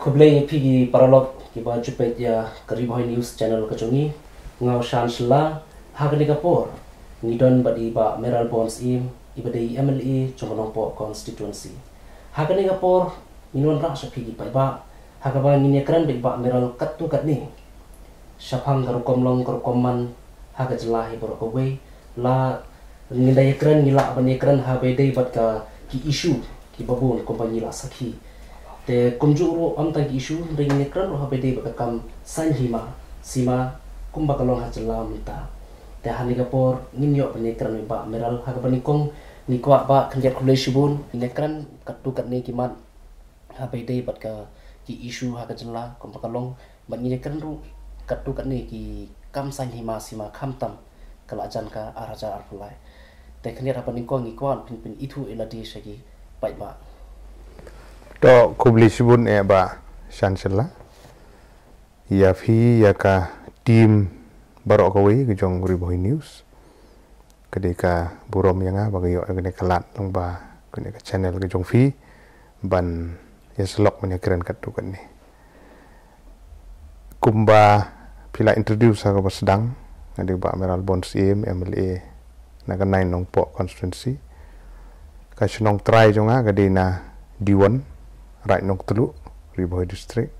Pigi paralog ki ba jupet ya kariboy news channel ka chungi ngau shan shla hagani kapor ni don badi ba meral bonds im ibadi MLA chomonong po constituency. Hagani kapor minun ra sa pigi pa ba hagaba ni kran bi ba meral kattu kat ni shapang gar komlong gar komman haga jlah hi la ni dai kran ni la ba ni kran ha be bat ka ki issue ki babun kompani la sakhi te kunjuru am tang isu ring ne kran ha bede ba kam san hima sima kumba kalong ha chla mita te hani ga por nin yo ne kran ba meral ha ga kong ni kwa ba khanjat khule shibun ne kran kat tu kat ne ki man ha bede ba ka ki isu ha ga chla kumba kalong ba ni kran ru kat tu kat ne ki kam san hima sima kham tam kala jan ka araja arpulai. Te khanjat ha bani kong ni pin pin itu eladi shagi pai ba to kubli sibun e ba shanshala ya fi ya ka tim baro ko wi ke jong ri boy news. Kedika burom yang ba yo ke kalat long ba ke ka channel ke jong fi. Ban ya slok men keren kat tu kan ni. Kumba pila introduce ha ba sedang. Ngade ba meral bonds im mla na ka nine nong po constituency. Ka chnong try jonga gade na diwan right nok tulu riboy district.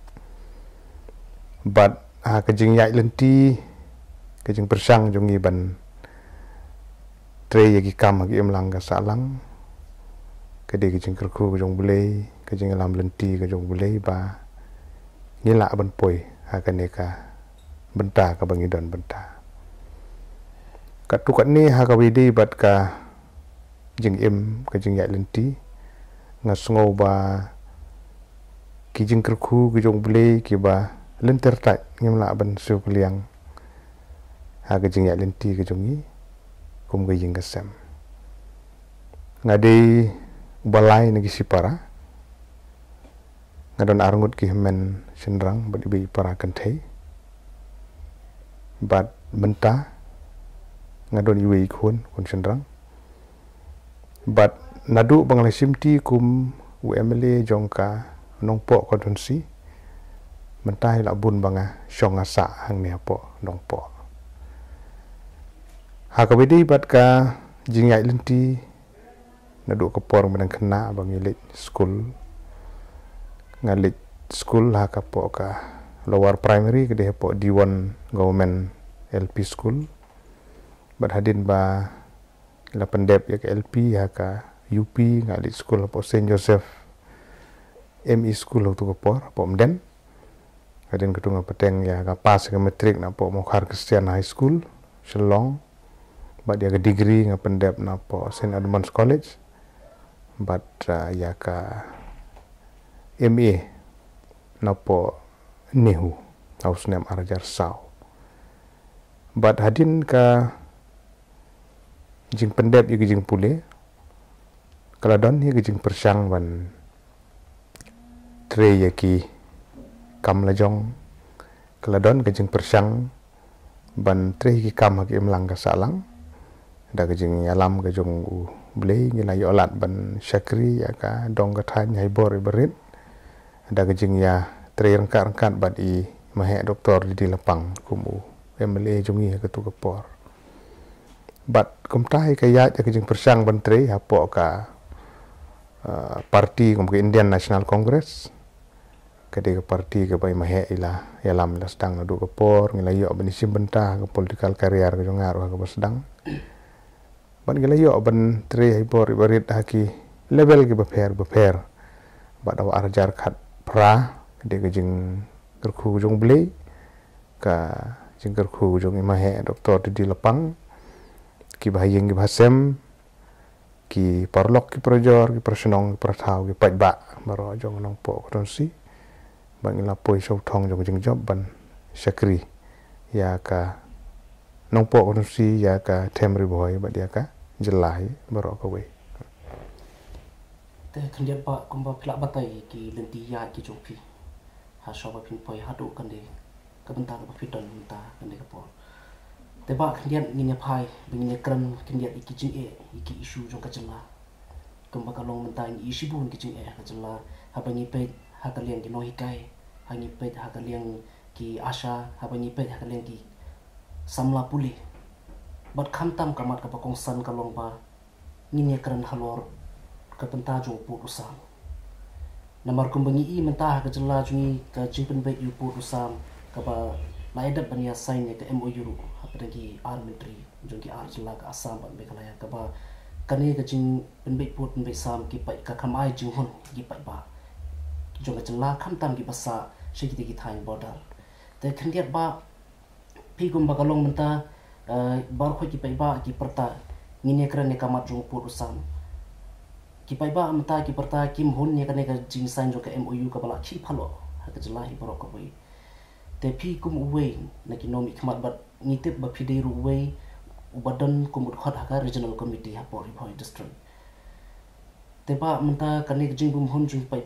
But ha kajing yai lenti kajing persang jongi ban tre yagi kam agi emlang ga salang. Kade kajing kerku kajong bulei kajing alam lenti kajong bulei ba ngila ban poi ha kaneka benta ka bangi don benta katukat ni ha ka widi bat ka jing im kajing yai lenti. Ngasngau ba ki jing kerku ki jong bule ki ba ngem la ban su kliang ha ga jing ya lenti ki jong ni kum ga jing gasam ngade balai ni si para. Ngadon arngut ki men senrang badi bi para thei. Bat menta ngadon yui khun kun senrang bat nadu bangalai simti kum UMLA jongka nong po ko don si. Mentai la bun banga shong asa hang ne po nong po ha ka bidi bat ka jingai lenti na du ko por menang kena bang ilit school ngalit school ha ka po ka lower primary ke po D1 government LP school bat hadin ba la pendep ya ke LP ha ka UP ngalit school po St Joseph ME school waktu ke por pom den kadin ketung apa teng ya pas ke metrik na po mokhar Christian High School Shillong bat dia ke degree nga pendep na po St Edmunds College. Bat uh, ya ka ME na po Nehu Haus Nem Arajar Sau. Bat hadin ka jing pendep ya jing pule. Kalau don ya jing persang ban tre yaki kam la jong keladon ke jing persang ban tre ki kam ki mlang ka salang da ke jing alam ke jong u blei ni la yolat ban syakri ya ka dong ka than hai bor berit da ke jing ya tre rangkat rangkat bat i mahe doktor di lepang kumu emle jongi ke tu ke por bat kum tai ka ya ke jing persang ban tre ha po ka uh, parti kum ke Indian National Congress ketika parti ke bai mahe ila ya lam la sedang nadu ke por ngila yo ben sim benta ke political career ke jongar ke sedang. Ban ngila yo ben tre hai por ibarit haki level ke beper beper. Ba da arjar khat pra de ke jing kerku jong ble ka jing kerku jong mahe doktor di lepang ki bahayeng ki bahasem ki parlok ki projor ki personong ki prathau ki pajba baro jong nong po konsi bang ila poi so thong jong jing job ban shakri ya ka nong po ko si ya ka temri boy ba dia ka jelai baro ko we te khan dia pa kum ba phla batai ki lenti ya ki jong phi ha so ba phin poi ha do kan de ka ban ta ka phi ton ta kan de ka po te ba khan dia phai bin ne kran khan dia ki jing e ki issue jong ka chla kum ba ka long man ta ni issue bun ki jing e ka chla ha ba ni pe hakaliang ki nohikai hangi pet hakaliang ki asha habangi pet hakaliang ki samla puli bat khamtam kamat ka pakong san kalong ba nginya karan halor ka penta jo pu usam namar kumbangi i menta ka jela jungi ka jingpen be yu pu usam ka ba laidat bania sign ya ka MOU hapadagi armentry ar jela ka asam ban be kala ya ka ba kani ka jing pen be pu pen be sam ki pai ka khamai jing hun ki pai ba jong ka jela khamtam ki basa shiki ki thain border te khandiat ba pi gum ba kalong menta Eh, bar khoi ki pai ba ki parta ngine kra ne kamat jong pu usam ki pai ba amta ki parta kim hun ne kane ka jing san jo ka MOU ka bala ki phalo ha ka jala hi baro ka bai te pi kum uwe na ki nomi khmat bat ngite ba phi dei ru uwe ubadan kum ut khat ha regional committee ha pori phoi district te ba amta kane jing bum hun jing pai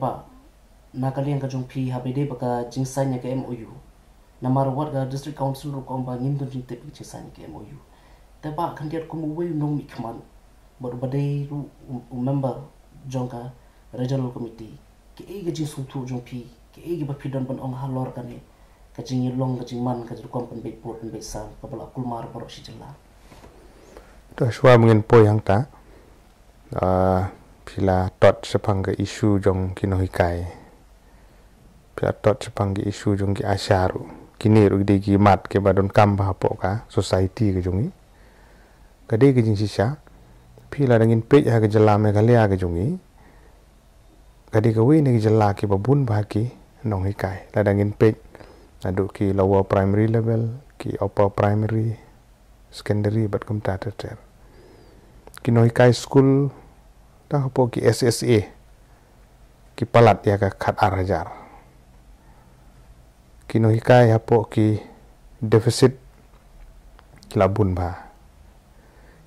ba na ka ka jong phi ha be de ba ka jing ka MOU na mar wat ga district council ro kom ba ngin dun te pi chisan ke mo yu te ba kan tiat kum we no mi kman bor ba dei ru member jonga regional committee. Ke e ga jin su tu jong pi ke e ga pi don ban ong ha lor ka ne ka jing long ka jing man ka jir kom pen be pot pen be sa ka bala kul mar bor si jela. To shwa mungin po yang ta a pila tot sepang ga isu jong kino hikai pila tot sepang ga isu jong ki asyaru kini ru di ki mat ke badon kam ba po ka society ke jungi ka de ke jing sisa. Pi la dangin pe ha ke jala me le ke jungi ka de ke wi ne ke jala ke babun ba ki nong hi kai la dangin pe adu ki lower primary level ki upper primary secondary bat kum ta ter ki noi kai school ta po ki ssa ki palat ya ka khat arajar kino hikai hapo ki deficit kilabun ba.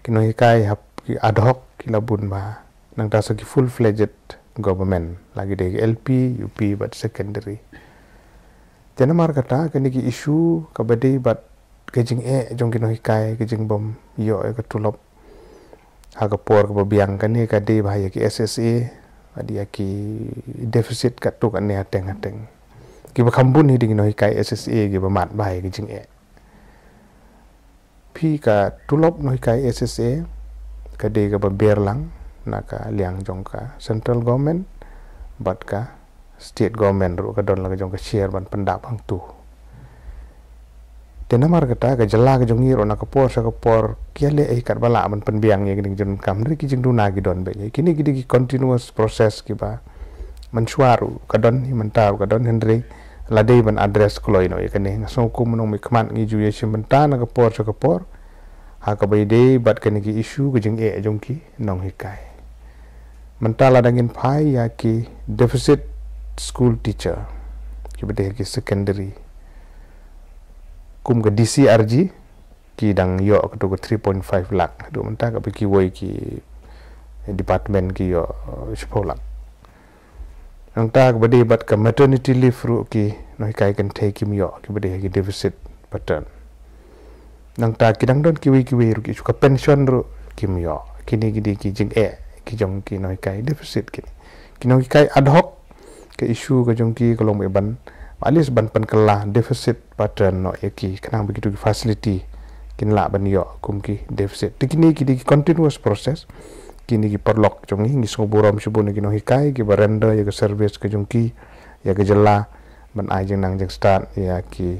Kino hikai hap ki ad hoc kilabun ba. Nang ta ki full fledged government. Lagi de LP UP but secondary. Jana mar kata kini ki issue ka bade but kejing e jong kino hikai kejing bom yo e ka tulop. Ha ka por ka biang kani ka de ba ya ki SSA adi ki deficit ka tu kan ne ateng ateng ki ba khambun hi ding no hi kai SSA ki ba mat bai ki jing e phi ka tulop no hi kai SSA ka de ka ba ber lang na ka liang jong ka central government bat ka state government ru ka don la jong ka share ban pandap hang tu te namar ka ta ka jala ka jong iro na ka por sa ka por kiale ai kat bala ban pen biang ye ding jon kam ri ki jing du na ki don be kini ki di continuous process ki ba mensuaru ka don hi mentar ka don henry la dei ban address kloi no ikane ngaso ko mo mi ngi ju yeshi menta na kapor cha kapor ha ka bai dei bat kani ki issue ko jing e jong ki nong hikai menta la dangin phai ya ki deficit school teacher. Ki bade ki secondary. Kum ga DCRG ki dang yo to 3.5 lakh. Do menta ka ki woi ki department ki yo 10 lakh ang tag bade bat ka maternity leave ru ki no kai kan thai kim yo ki bade ki deficit pattern. Nang ta ki dang don ki wi ki wi ru ki ka pension ru kim yo kini gidi ki jing e ki jong ki no kai deficit ki ki no kai ad hoc ke issue ka jong ki kolong be ban alis ban pan kala deficit pattern no e ki kanang begitu ki facility kin la ban yo kum ki deficit. Ki di continuous process kini ki perlok jong ni ngi so borom shubu ni kino hikai ki barenda ya ke service ke jong ki ya ke jela ban ai jeng nang jeng start ya ki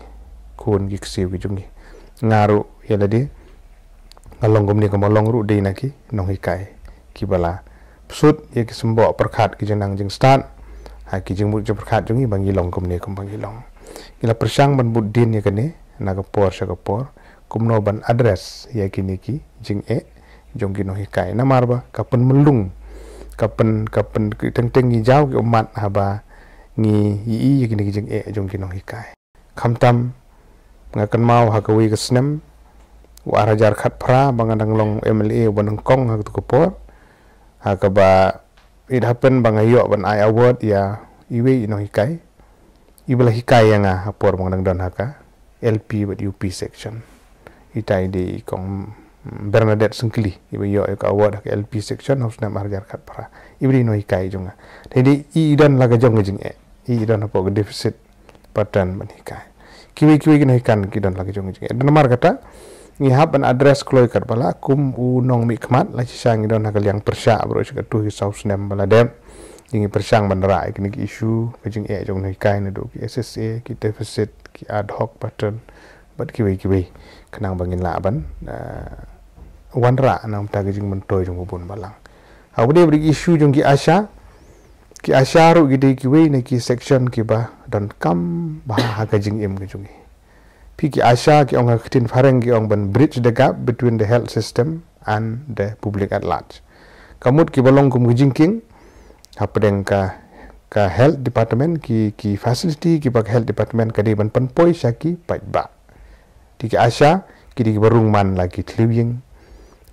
kun ki ksi ki jong ngaru ya ladi ngalong gum ni ko malong ru de na ki no hikai ki bala. Sut ya ki sembo perkhat ki jeng nang jeng start ha ki jeng mu jeng perkhat jong ni bangi long gum ni ko bangi long. Ila persang ban buddin ya kene na ka por sa ka por kumno ban address ya kini ki jeng e jong gi no hi kai. Na mar ba kapan melung. Kapan kapan teng teng gi jaw gi umat ha ba ngi i i gi ni jeng e jong gi no hi kai. Kham tam nga kan mau ha ka wi ga snem wa rajar khat phra bang dang long mla ban kong ha tu ko por. Ha ka ba it happen bang ayo ban i award ya i wi no hi kai. I bala hi kai nga ha por bang dang don ha ka lp but up section. Itai di kong Bernadette Sengkeli ibu yo ek award ke LP section of nam arjar khat para ibri no ikai junga jadi i dan laga jong jing e i don apo ke deficit pattern ban hikai kiwi kiwi kena hikan ki don lagi jong jong dan nomor kata ngi hab an address kloi kat bala kum u nong mi kmat la sang don hakal yang persya bro. Sik tu hi south nem bala dem ingi persang ban rai kini ki issue ke jing e jong hikai ne do ki ssa ki deficit ki ad hoc pattern bat kiwi kiwi kenang bangin la ban uh, wan ra nang ta ke jing men toy jong bun balang. Ha budi bri issue jong ki asha. Ki asharu gidi ki we ne ki section ki ba dan kam ba ha ka jing im ki jungi pi ki asha ki ong khtin fareng ki ong ban bridge the gap between the health system and the public at large. Kamut ki bolong kum jing king. Hapdeng ka ka health department ki ki facility ki ba health department ka di ban pan poi sha ki pa ba. Ki asha ki di barung man lagi tliwing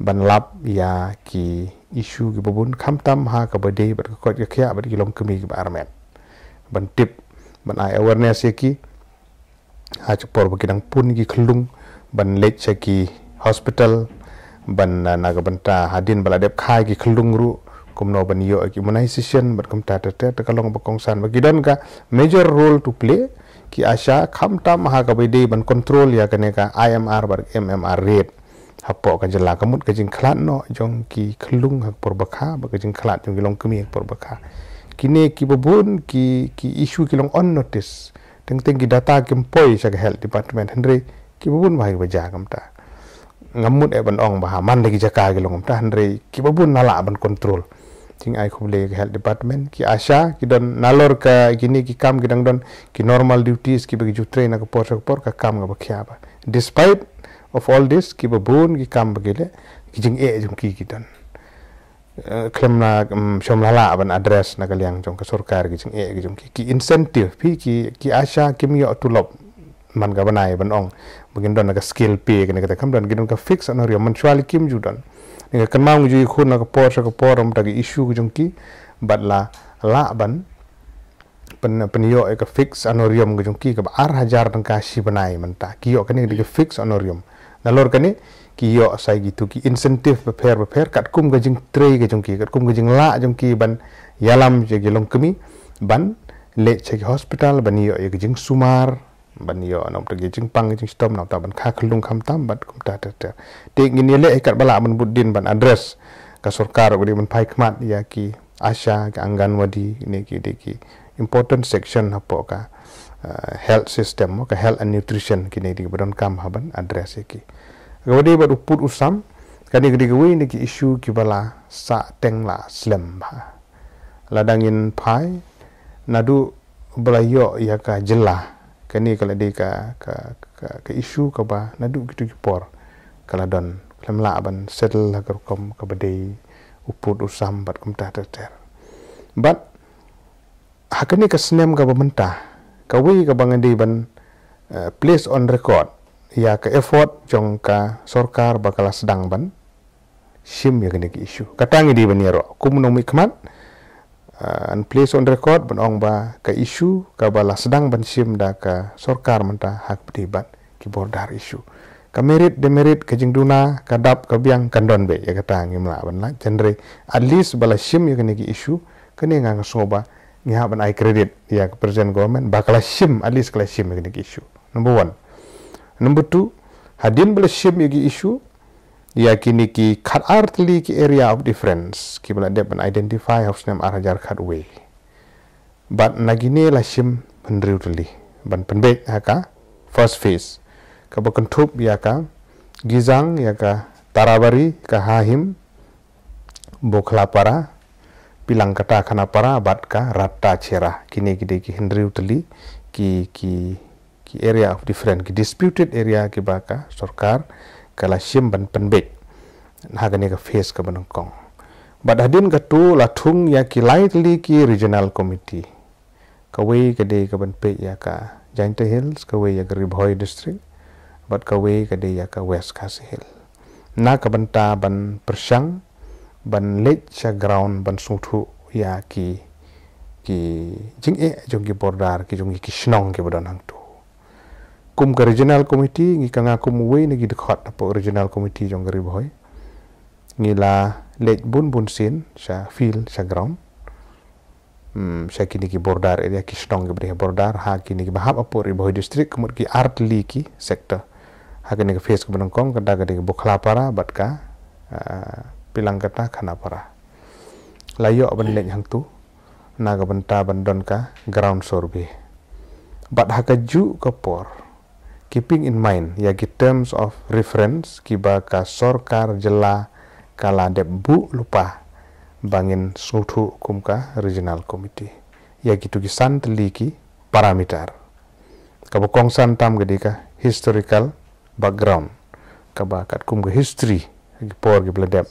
ban lap ya ki isu ki babun kam tam ha ka bade bat ko ka kya bat ki long kemi ki armet ban tip ban ai awareness ye ki ha ch por ba kidang pun ki khlung ban lech che ki hospital ban na ga ban ta hadin bala dep khai ki khlung ru kum no ban yo ki immunization bat kum ta ta ta ka long ba kong san ba kidon ka major role to play ki asha kam tam ha ka bade ban control ya ka ne ka imr bar mmr rate hapo ka jela kamut ka jing khlat no jong ki khlung hak por bakha ba ka jing khlat jong long kemi por bakha kine ki babun ki ki issue ki long on notice. Teng teng ki data ki poi sa health department. Henry ki babun ba ba jagam ta ngamut e ban ong ba man lagi jaka ki long ta henry? Ki babun nala ban control. Ting ai khule ki health department. Ki asha ki don nalor ka kini ki kam ki dang don ki normal duties ki bagi ju train ka por sa por ka kam ga ba khya ba. Despite of all this ki ba bun ki kam bagile ki jing e jung ki kitan eh, klem na um, shom la la ban address na kaliang jong ka sarkar ki jing e ki jung ki. Ki incentive pi ki ki asha kim yo to lob man ga banai ban ong. Bagin don na skill pay ki ka kam don. Gidon ka fix an rio man kim ju don. Ni ka kan mang ju khun na ka por sa ka por rom ta ki issue ki jung ki. Bat la ban pen penyo e ka fix anorium ki jung ki ka ar hajar tang ka shi banai man ta. Ki yo ka ni fix anorium nalor kani ki yo sai gitu ki incentive prepare prepare. Kat kum ga jing tre ga jong ki kat kum ga jing la jong ki ban yalam je gi long kemi ban le che ki hospital ban yo ye jing sumar ban yo nom gi jing pang jing stom nom ta ban kha khulung kham tam bat kum ta ta ta. Te ngi ni le kat bala ban buddin ban address ka sarkar ga ban pai khmat ya ki asha ka angan wadi ni ki de ki. Important section hapo ka health system ka health and nutrition kini di badan kam haban address ki gawde ba uput usam kani gidi gawi ni ki issue ki bala sa teng la slim ba ladangin pai nadu bala yo ya ka jela. Kani kala di ka ka ka, ka issue ka ba nadu gitu ki por. Kala don lem la ban settle la ka kom ka bade uput usam bat kum ta ter but hakani ka snem ka ba mentah kawi ka bangandi ban uh, place on record. Ya ka effort jong ka sorkar bakala sedang ban. Sim ya ki issue. Katangi di ban yero kum no mikmat uh, and place on record ban ong ba ka issue ka bala sedang ban sim da ka sorkar menta hak pedibat ki bordar issue. Ka merit demerit ka jingduna ka dap ka biang kandon be ya katangi mla ban la. Genre at least bala sim ya ki issue kene nga soba ni ha ban ai credit. Ya presiden government. Bakal sim at least kala sim ni issue. Number one. Number two hadin bela sim ni issue ya kini ki kat artli ki area of difference. Ki bela dia ban identify of name arajar kat way. But nagini la sim pendriu tli ban penbe haka first phase. Ka bakan tup ya ka gizang ya ka tarabari ka hahim. Para pilang kata kana para bat ka rata cera. Kini gide ki hendri utali ki ki ki area of different ki disputed area ki baka sarkar kala sim ban penbe ha gani ka face ka ban kong bat hadin ka tu la thung ya ki lightly ki regional committee. Ka we ka de ka ban pe ya ka giant hills ka we ya ka ribhoy district bat ka we ka de ya ka west ka hill. Na ka ban ta ban persang ban lech cha ground ban suthu ya ki ki jing e jong ki bordar ki jong ki shnong ki bodan hang tu. Kum ka regional committee ngi ka nga kum we ni gi khot po regional committee jong gari boy ngi la lech bun bun sin sa feel sa ground. Um, saya kini ki bordar area ki stong gebri bordar ha kini ki bahap apur ibo distrik kemut ki artli ki sektor ha ki face ke benongkong kada kada ki bukla para bat ka uh, pilang kata kana para layo ban lek hang tu naga benta bandon ka ground survey bat ha ka ju ka por. Keeping in mind ya ki terms of reference ki ba ka sorkar jela kala de bu lupa bangin sutu kumka regional committee. Ya gitu ki sant liki parameter. Kabo kongsan tam gede ka historical background. Kaba kat kum ke history gi por gi bledep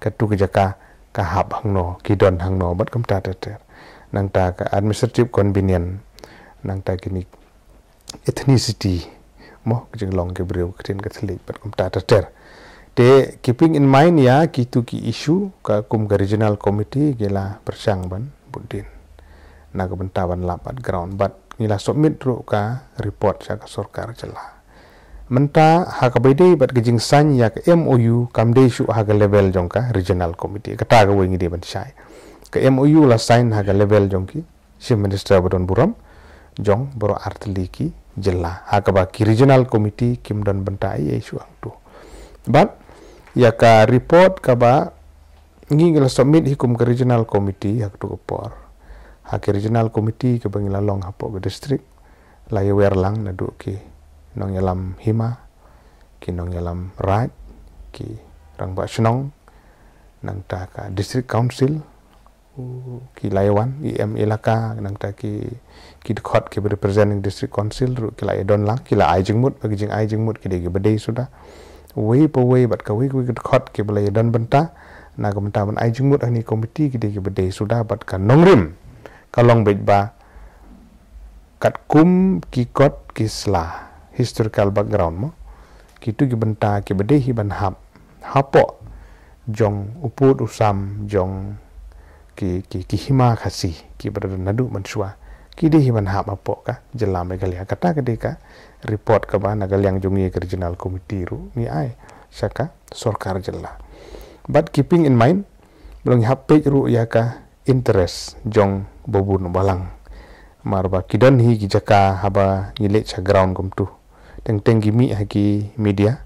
kat tu jaka ka hab hangno ki don hangno bat kum ta ta nang ta ka administrative convenience nang ta kini ethnicity mo jeng long ke breu ktin ka thli bat kum ta ta de keeping in mind ya kitu ki isu ka kum ka regional committee gela persang ban budin na ka bentawan lapat ground but nila submit ru ka report sa ka sarkar jela menta ha ka bede bat gijing san ya ka MOU kam de shu ha ka level jong ka regional committee. Ka ta ga wengi de ban sai ka MOU la sign ha ka level jong ki chief minister badon buram jong boro artli ki jela. Ha ka ba ki regional committee kim don benta ai isu ang tu. But ya ka report ka ba ngi ngila submit hikum ke regional committee hak tu por. Ha ke regional committee ke bangila long hapo ke district la ye wer lang na du ki nong yalam hima ki nong yalam right ki rang ba shnong nang ta ka district council ki laiwan em ilaka nang ta ki ki khot ki representing district council ru ki lai don lang ki la ai jingmut bagi jing ai jingmut ki de ge bedei sudah. Wei po wei bat ka wei wei khot ke bela dan benta na ka benta ban ai jingmut ani komiti ki de ke bede suda bat ka nongrim ka long bet ba kat kum ki kot ki sla historical background mo ki tu ki benta ki bede hi ban hap hapo jong uput usam jong ki ki ki hima khasi ki berada nadu mansua ki de hi ban hap apo ka jelam megalia kata ka de ka report ke bana gal yang jungi ke regional committee ru ni ai saka sorkar jella but keeping in mind belum hape ru ya ka interest jong bobun balang marba kidan hi ki jaka haba ngile cha ground kum teng teng gi mi ha ki media.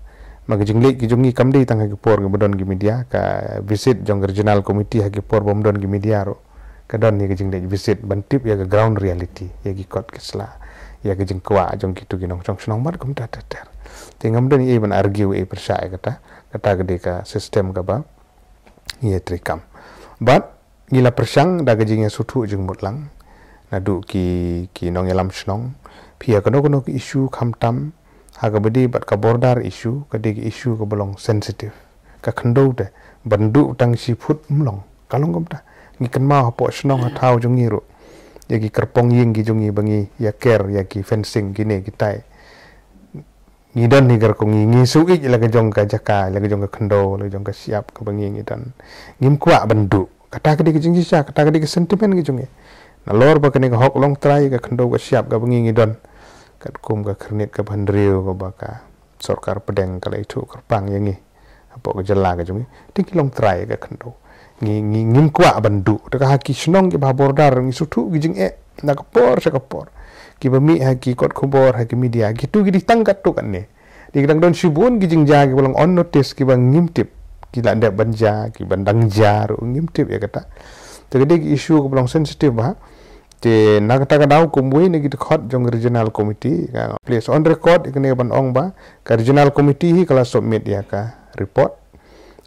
Mag jingle ki jungi kam de tang ha ki por gi bodon gi media. Ka visit jong regional committee ha ki por bom don gi media ro. Kadon ni ki jingle visit bantip ya ka ground reality ya ki kot kisla ya ke jeng kwa jong kitu ginong chong chong mat kum ta ta ta. Tingam den even argue e persya kata kata gede ka sistem ka ba ye trikam but gila persyang da ke jeng sutu jeng mutlang nadu ki ki nong yalam snong pia kono kono ki isu kham tam ha ka bedi bat ka border isu ka de isu ka bolong sensitive. Ka khando de bandu tang si phut mlong kalong kom ta ngi kan ma ha po snong ha thau jong ngi ro ya ki kerpong ying ki jungi bangi ya ker ya ki fencing gini kita ni dan ni gar ko ngi ngi su i la ka jong ka jaka la ka jong ka khando la jong ka siap ka bangi ngi dan ngim kwa bandu kata ka dik jing sisa kata ka dik sentiment ki jungi. Na lor ba ka ni ka hok long trai ka khando ka siap ka bangi ngi dan kat kum ka kernit ka bandriu ka ba ka sarkar pedeng ka lai tu kerpang yangi apa ka jala ka jungi tik long trai ka khando ngi ngi ngim kwa bandu ta ka ki snong ki babor dar ngi sutu gi jing e na ka por sa ka por ki ba mi ha ki kot khobor ha ki media. Ki tu gi di tangkat tu kan ne di gedang don shibun gi jing ja gi bolong on notice ki ba ngim tip. Ki la nda banja ki bandang jar ngim tip ya kata. Ta ge gi issue ko bolong sensitive ba te na ka ta ka dau kum we ne gi khot jong regional committee ka place on record ikne ban ong ba. Ka regional committee hi kala submit ya ka report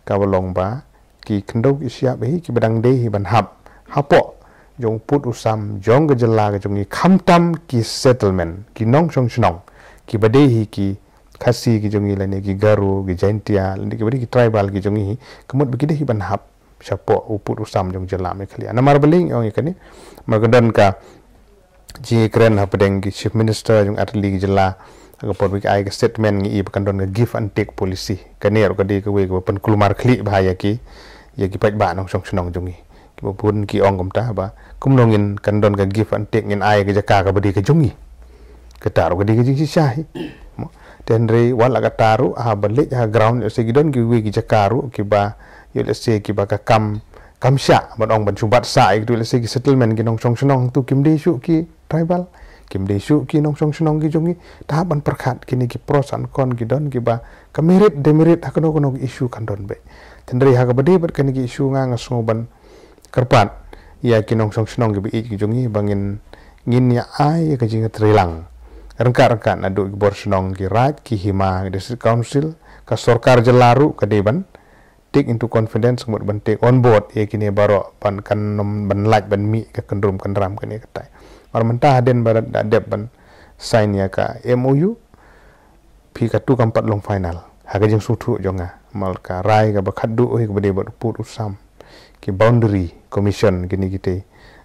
ka bolong ba. Ki kendo siap hi ki badang de hi ban hap hapo jong put usam jong ge jela ge jong kham tam ki settlement ki nong chong chnong ki bade hi ki khasi ki jong ki garu ki jaintia le ki bade ki tribal ki jong hi. Kemut bi hi ban hap chapo uput usam jong jela me khali ana mar beling ong ikani magadan ka ji kren ha pedeng ki chief minister jong atli ki jela aga por bi ai statement ngi i kan don give and take policy. Kaner ko di ko we ko pen kulmar khli bhaya ki. Ya ki paj ba nong song snong jongi ki bo pun ki ong kom ta ba. Kum nong in kan don ga give and take in ai ga jaka ga bodi ka jongi ka taru ga di ga ji shahi ten re wala ga taru ha balik ha ground se gi don ki we gi jakaru ki ba yo le se ki ba ka kam kamsha ban ong ban chubat sa ik tu le se ki settlement ki nong chong chnong tu kim de shu ki tribal. Kim de shu ki nong chong chnong ki jongi ta ban perkhat ki ni ki pros an kon ki don ki ba ka merit demerit ha kono kono issue kan don be tendri ha ka bade bat kan ki issue nga nga so ban karpat ya ki nong chong chnong ki bi ki jongi bangin ngin ya ai ka jing trilang rengka-rengka na do ki bor chnong ki rat ki hima district council ka sorkar jelaru ka deban take into confidence ngut ban take on board. Ye kini baro ban kan nom ban laj ban mi ka kendrum kan ram kini katai mar mentah den barat da dep ban sign ya ka MOU pi ka tu kampat long final. Ha ka jeng sutu jonga mal ka rai ka bakhat du bade bat put usam. Ki boundary commission kini kite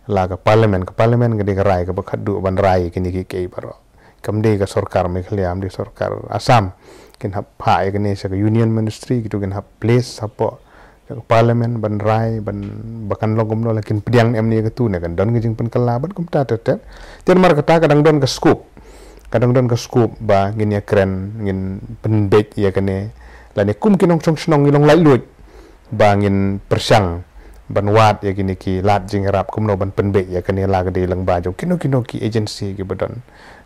la ka parliament. Ka parliament ka de ka rai ka bakhat du ban rai kini ki ke baro kam de ka sarkar me khliam sarkar asam hap pai kan sa union ministry gitu hap place hapo parliament ban rai ban bakan logom no lakin pediang ni ketu ne kan. Don gijing pen kala ban kum ta tet ten mar kata kadang don ke scoop. Kadang don ke scoop ba ngin ya kren ngin pen bek ya kan ne la ne kum kinong chong snong ngilong lai lut ba ngin persang ban wat ya gini ki lat jing rap kum no ban pen bek ya kan ne la ga de lang ba jo kino kino ki agency ki badon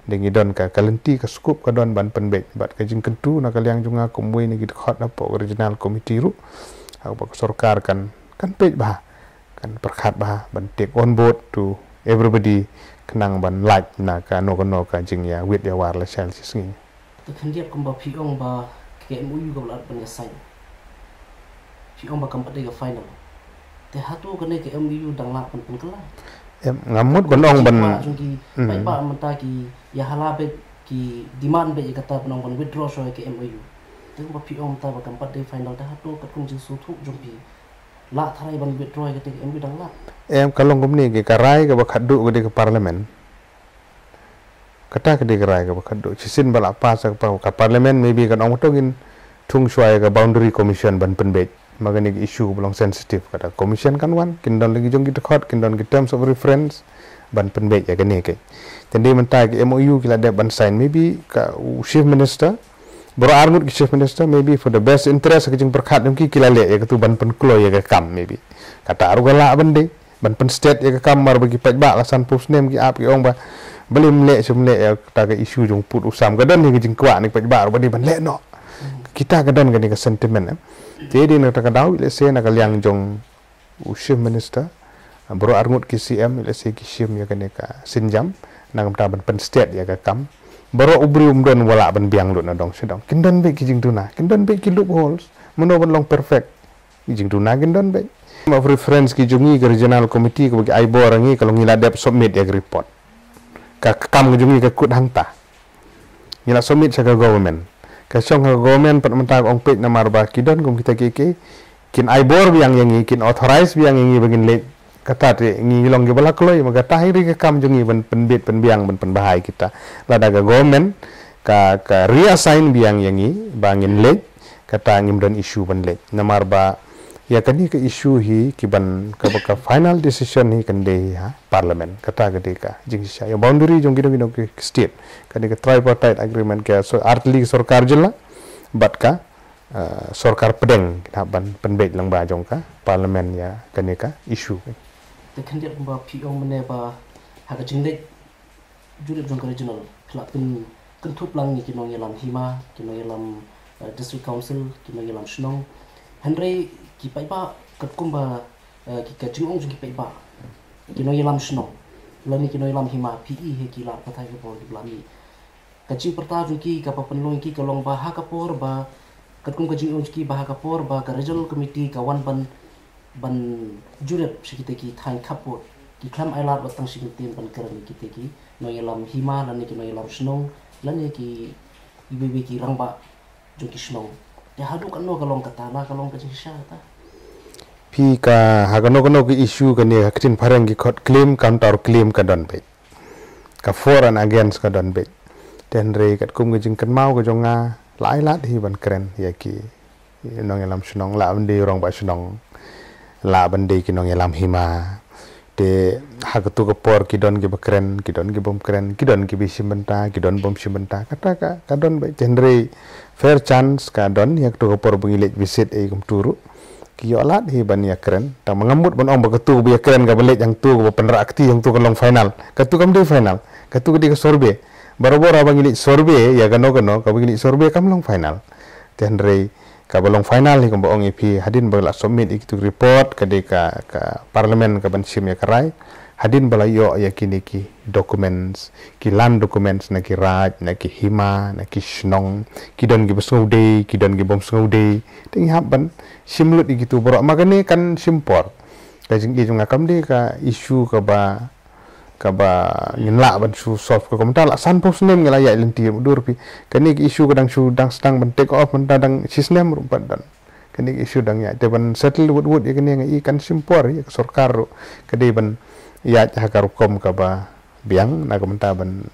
dengan don ka. Kalenti ka skup ka don ban penbet bat ka jing kentu na kaliang junga kumwe ni git khot na po original committee ru. Ha ba sarkar kan. Kan pej ba kan perkhat ba ban take on board to everybody kenang ban like na ka no no ka jing ya wit ya war la sel sis ngi to kan dia kum ba pi ong ba ke mu yu lat ban ya sai. Pi ong ba kam pa de ga final. Te hatu ka ne ke mu yu dang la pan pan kala em ngamut ban ong ban bai ba mata ki ya hala be ki demand be kata ban ong ban withdraw so ke MOU tu ba pi om ta ba kam pat de final ta hatu kat kum jing su thu jong pi. La tharai ban withdraw ke te MOU dang la em kalong kum ni ke karai ke ba khaddu ke de parliament kata ke de karai ke ba khaddu chisin bala pa sa pa ka parliament maybe kan ong to gin thung shwai ke boundary commission ban pen bet magani isu belong sensitif. Kata commission kan wan kindon lagi jong kita khot kindon kita terms of reference ban penbek ya kene ke. Tendi mentai ke MOU kila de ban sign. Maybe ka chief minister bro armut ki chief minister maybe for the best interest ke jing perkhat ki kila le ya ketu ban pen klo ya ke kam maybe. Kata aru gala bende ban pen state ya ke kam mar bagi paj ba lasan pus nem ki ap ki ong ba. Beli mle sum ya ta ke isu jong put usam. Gadan ni ke jing kwa ni paj ba ru bani ban le no kita gadan ke ni ke sentiment eh jadi nak tak tahu, let's say nak liang jong chief minister, baru argut ki CM, let's say ki CM ya kene ka sinjam, nak mta ban pen state ya ka kam, baru ubri umdon wala ban biang lu na dong sedang. Kindan be ki jing tuna, kindan be ki loopholes, meno ban long perfect. Ki jing tuna kindan be. Ma reference ki jungi ke regional committee ke bagi aibo orangi kalau ngila dep submit ya report. Ka kam jungi ke kut hangta. Ngila submit sa government kasong ha gomen pat mentag ong pet na marba. Kidon kum kita kiki kin aibor biang yang kin authorize biang yang bagin le kata te ngi long ge bala kloi maga tahiri ke kam jungi ban penbit penbiang ban penbahai kita. Lada ga gomen ka ka reassign biang yang bangin le kata ngim don issue ban le na marba ya kani ke issue hi kiban ka ka final decision hi kan de ha parliament kata ga de ka jing sha ya boundary jong gido ke state. Kani ke tripartite agreement ke so artli sarkar jilla bat ka uh, sarkar pedeng kita ban penbet lang ba jong ka parliament ya kani ka issue te kan dia ba pi ong mene ba ha ka jing le jure jong ka regional. Kla pin kan thup lang ni kinong yalam hima kinong yalam uh, district council kinong yalam shnong henry ki pai ba kat kumba eh, ki ka chung ong ki pai ba ki no yelam shno. Ni ki no yelam hima pi i he ki la pathai ko por ki blami ka chi parta ju ki ka pa long ki ka long ba ha ka por ba kat kum ka jing ong ki ba ha ka por ba ka regional committee ka wan ban ban jurep shi ki te ki thain khapo ki klam ai batang shi ki ban kar ni ki no yelam hima la ni ki no yelam shno la ni ki ibe ki rang ba ju ki shno ya hadu kan no na kalong ka jisha ta pi ka ha ka no no ki issue ka ni haktin parang ki khot claim counter claim ka don be ka for and against ka don be ten re kat kum ga jing kan mau ka jonga lai lat hi ban kren ya ki nong elam sunong la ban de rong ba sunong la ban de ki nong elam hima te ha ka tu ka por ki don ki bakren ki don ki bom kren ki don ki bi simenta ki don bom simenta kata ka ka don be ten re fair chance ka don yak to por bungi lek visit e kum turu ki yo lat hi ban ya keren ta mengamut ban ong beketu bi keren ga belet yang tu ga penrakti yang tu kalong final. Ketu kam di final. Ketu di ke sorbe baru-baru abang ini sorbe ya gano gano ka begini sorbe kam long final. Ten rei ka balong final ni kombo ong ipi hadin bala submit itu report ka de ka ka parlimen ka ban sim ya karai hadin bala yo ya kini ki documents ki land documents na ki raj na ki hima na ki shnong ki don gi besngu de ki don gi bom sngu de ting hab ban simlut gitu. Borok magane kan simpor ka jing gi junga kam de ka issue ka ba ka ba ngin ban su solve ko komentar. La san pos nem ngala ya lenti dur pi kani isu kadang su dang stang ban take off ban dang sistem rupat dan. Kani isu dang ya. De ban settle wood wood ya kani ngai kan simpor ya sarkar ru kadi ban ya ha ka kom ka ba biang. Na komentar ban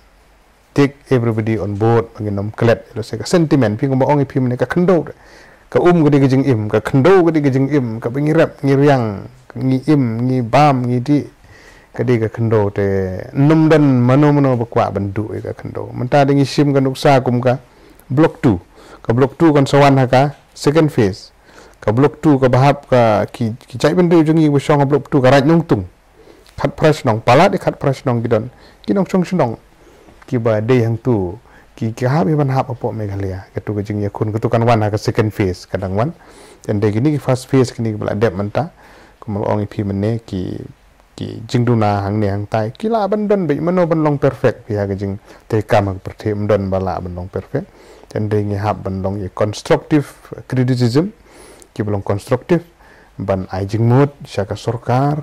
take everybody on board bangin nom klet lo se ka sentiment. Pi ngomong ongi pi mene ka kendo ka um gadi gajing im ka kendo gadi gajing im ka bingirap ngiriang ngi im ngi bam ngi di kadi ka kendo te. Num dan mano mano bakwa bandu ka kendo menta dengi sim kan uksa kum ka block 2 ka block 2 kan sawan ha ka second phase. Ka block 2 ka bahap ka ki ki chai bandu jungi bu shong block 2 ka raj nung tung. Khat press nong pala de khat press nong gidon ki nong chong chong ki ba de yang tu ki ki ha bi ban hap apo meghalaya ka tu ka jingi kun ka tu kan wan ha ka second phase kadang wan. Dan de gini ki first phase kini bala dep menta kumal ong ipi mene ki ki jing duna hang ne hang tai. Kila ban don be mano ban long perfect. Pi ha jing te kam per the don bala ban long perfect. Dan de ngi hab ban long ye constructive criticism. Ki belong constructive. Ban ai jing mut syaka sorkar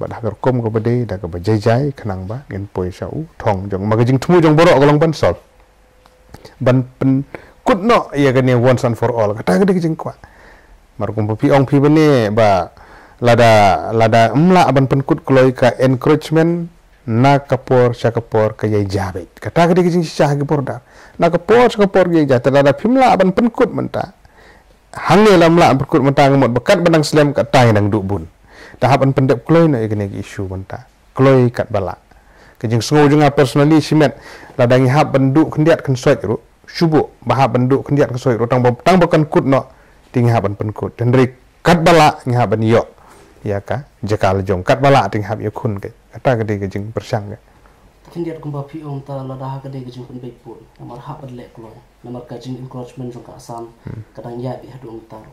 ba ha kom ka bade da ka bajai jai khanang ba ngin poi sha u thong jong. Ma jing thumu jong borok galong ban sol. Ban pen kut no ye ga once and for all. Ka ta ga jing kwa mar kum pi ong pi bane ba lada lada umla aban penkut kloi ka encouragement na kapor sya kapor ka yai jabe kata ka dikijing sya ha kapor da na kapor sya kapor yai jata lada pimla aban penkut menta. Hangne lamla aban penkut menta ngamot bekat benang slam ka tai nang duk bun tahap an pendek kloi na ikene isu menta kloi kat bala kejing sengo junga personally simet lada ngi hab benduk kendiat soit ru syubu bahab benduk kendiat soit ru tang tang bakan kut no tinggi haban penkut dan dari kat bala ngi haban yok. Ya ka jakal jong. Kat bala ting hab yakun ke? Kata ke ke jing persang ke? Tin dia kumba pi ong ta la dah ke de jing kun be pun. Namar hab le klo namar ka jing encroachment jong ka asam kadang ya bi hadu ong tar